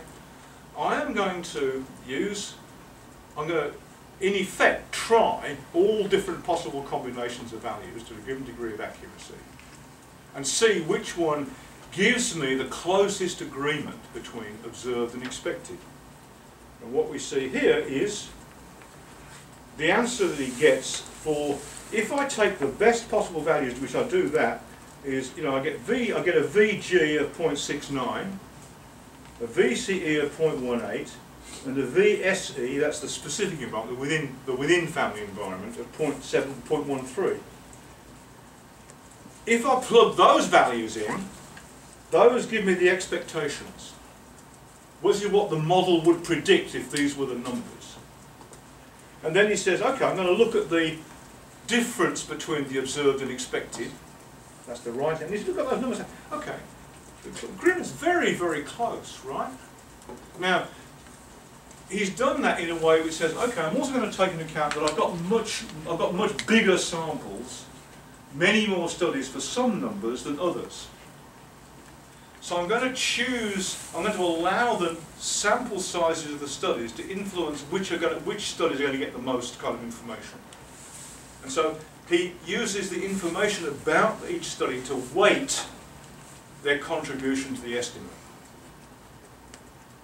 I am going to use, I'm going to, in effect, try all different possible combinations of values to a given degree of accuracy, and see which one gives me the closest agreement between observed and expected. And what we see here is the answer that he gets for, if I take the best possible values, which I do that, is, you know, I get V, I get a VG of 0.69, a VCE of 0.18, and a VSE, that's the specific environment, the within, the within family environment, of 0.7, 0.13. If I plug those values in, those give me the expectations. This is what the model would predict if these were the numbers. And then he says, okay, I'm going to look at the difference between the observed and expected. That's the right hand. He's look at those numbers. Okay, agreement's very, very close, right? Now, he's done that in a way which says, okay, I'm also going to take into account that I've got much, I've got much bigger samples, many more studies for some numbers than others. So I'm going to choose, I'm going to allow the sample sizes of the studies to influence which are going to, which studies are going to get the most kind of information. And so he uses the information about each study to weight their contribution to the estimate.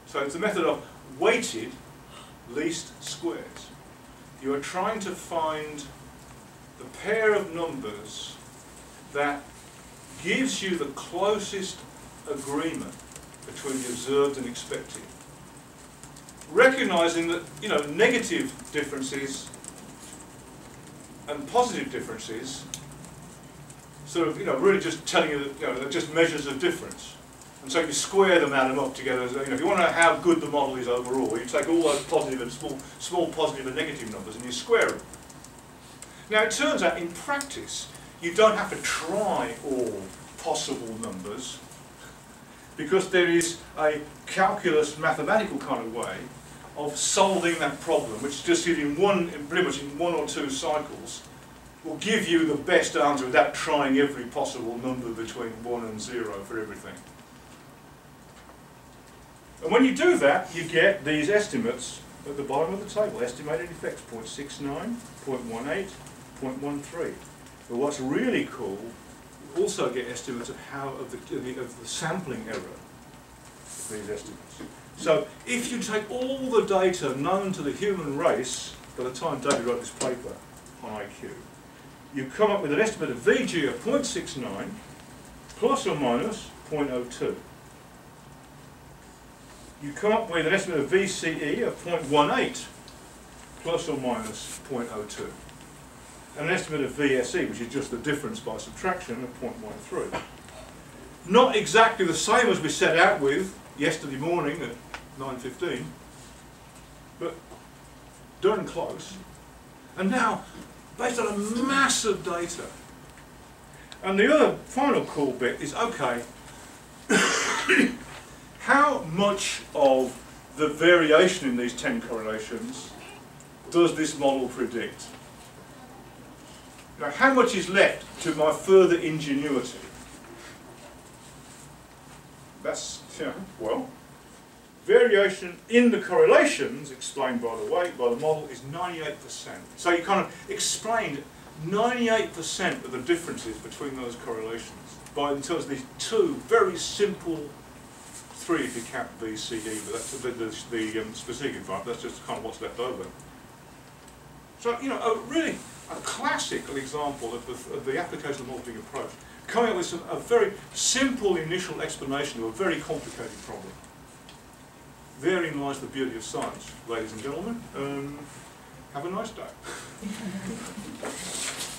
So it's a method of weighted least squares. You are trying to find the pair of numbers that gives you the closest agreement between the observed and expected. Recognizing that, you know, negative differences and positive differences sort of, you know, really just telling you that, you know, they're just measures of difference. And so you square them, add them up together. You know, if you want to know how good the model is overall, you take all those positive and small, small positive and negative numbers and you square them. Now it turns out in practice, you don't have to try all possible numbers because there is a calculus mathematical kind of way of solving that problem, which just in one, pretty much in one or two cycles, will give you the best answer without trying every possible number between 1 and 0 for everything. And when you do that, you get these estimates at the bottom of the table. Estimated effects, 0.69, 0.18, 0.13. But what's really cool, also get estimates of how of the, of the, of the sampling error of these estimates. So if you take all the data known to the human race by the time David wrote this paper on IQ, you come up with an estimate of VG of 0.69 plus or minus 0.02. You come up with an estimate of VCE of 0.18 plus or minus 0.02. An estimate of VSE, which is just the difference by subtraction of 0.13. Not exactly the same as we set out with yesterday morning at 9.15, but darn close. And now, based on a mass of data. And the other final cool bit is, okay, how much of the variation in these 10 correlations does this model predict? Now, how much is left to my further ingenuity? That's, know, well, variation in the correlations, explained by the way, by the model, is 98%. So you kind of explained 98% of the differences between those correlations by in terms of these two very simple, three if you count VCE, but that's the, the, the um, specific environment, that's just kind of what's left over. So, you know, really a classical example of the, of the application of modeling approach, coming up with some, a very simple initial explanation of a very complicated problem. Therein lies the beauty of science, ladies and gentlemen. Um, have a nice day.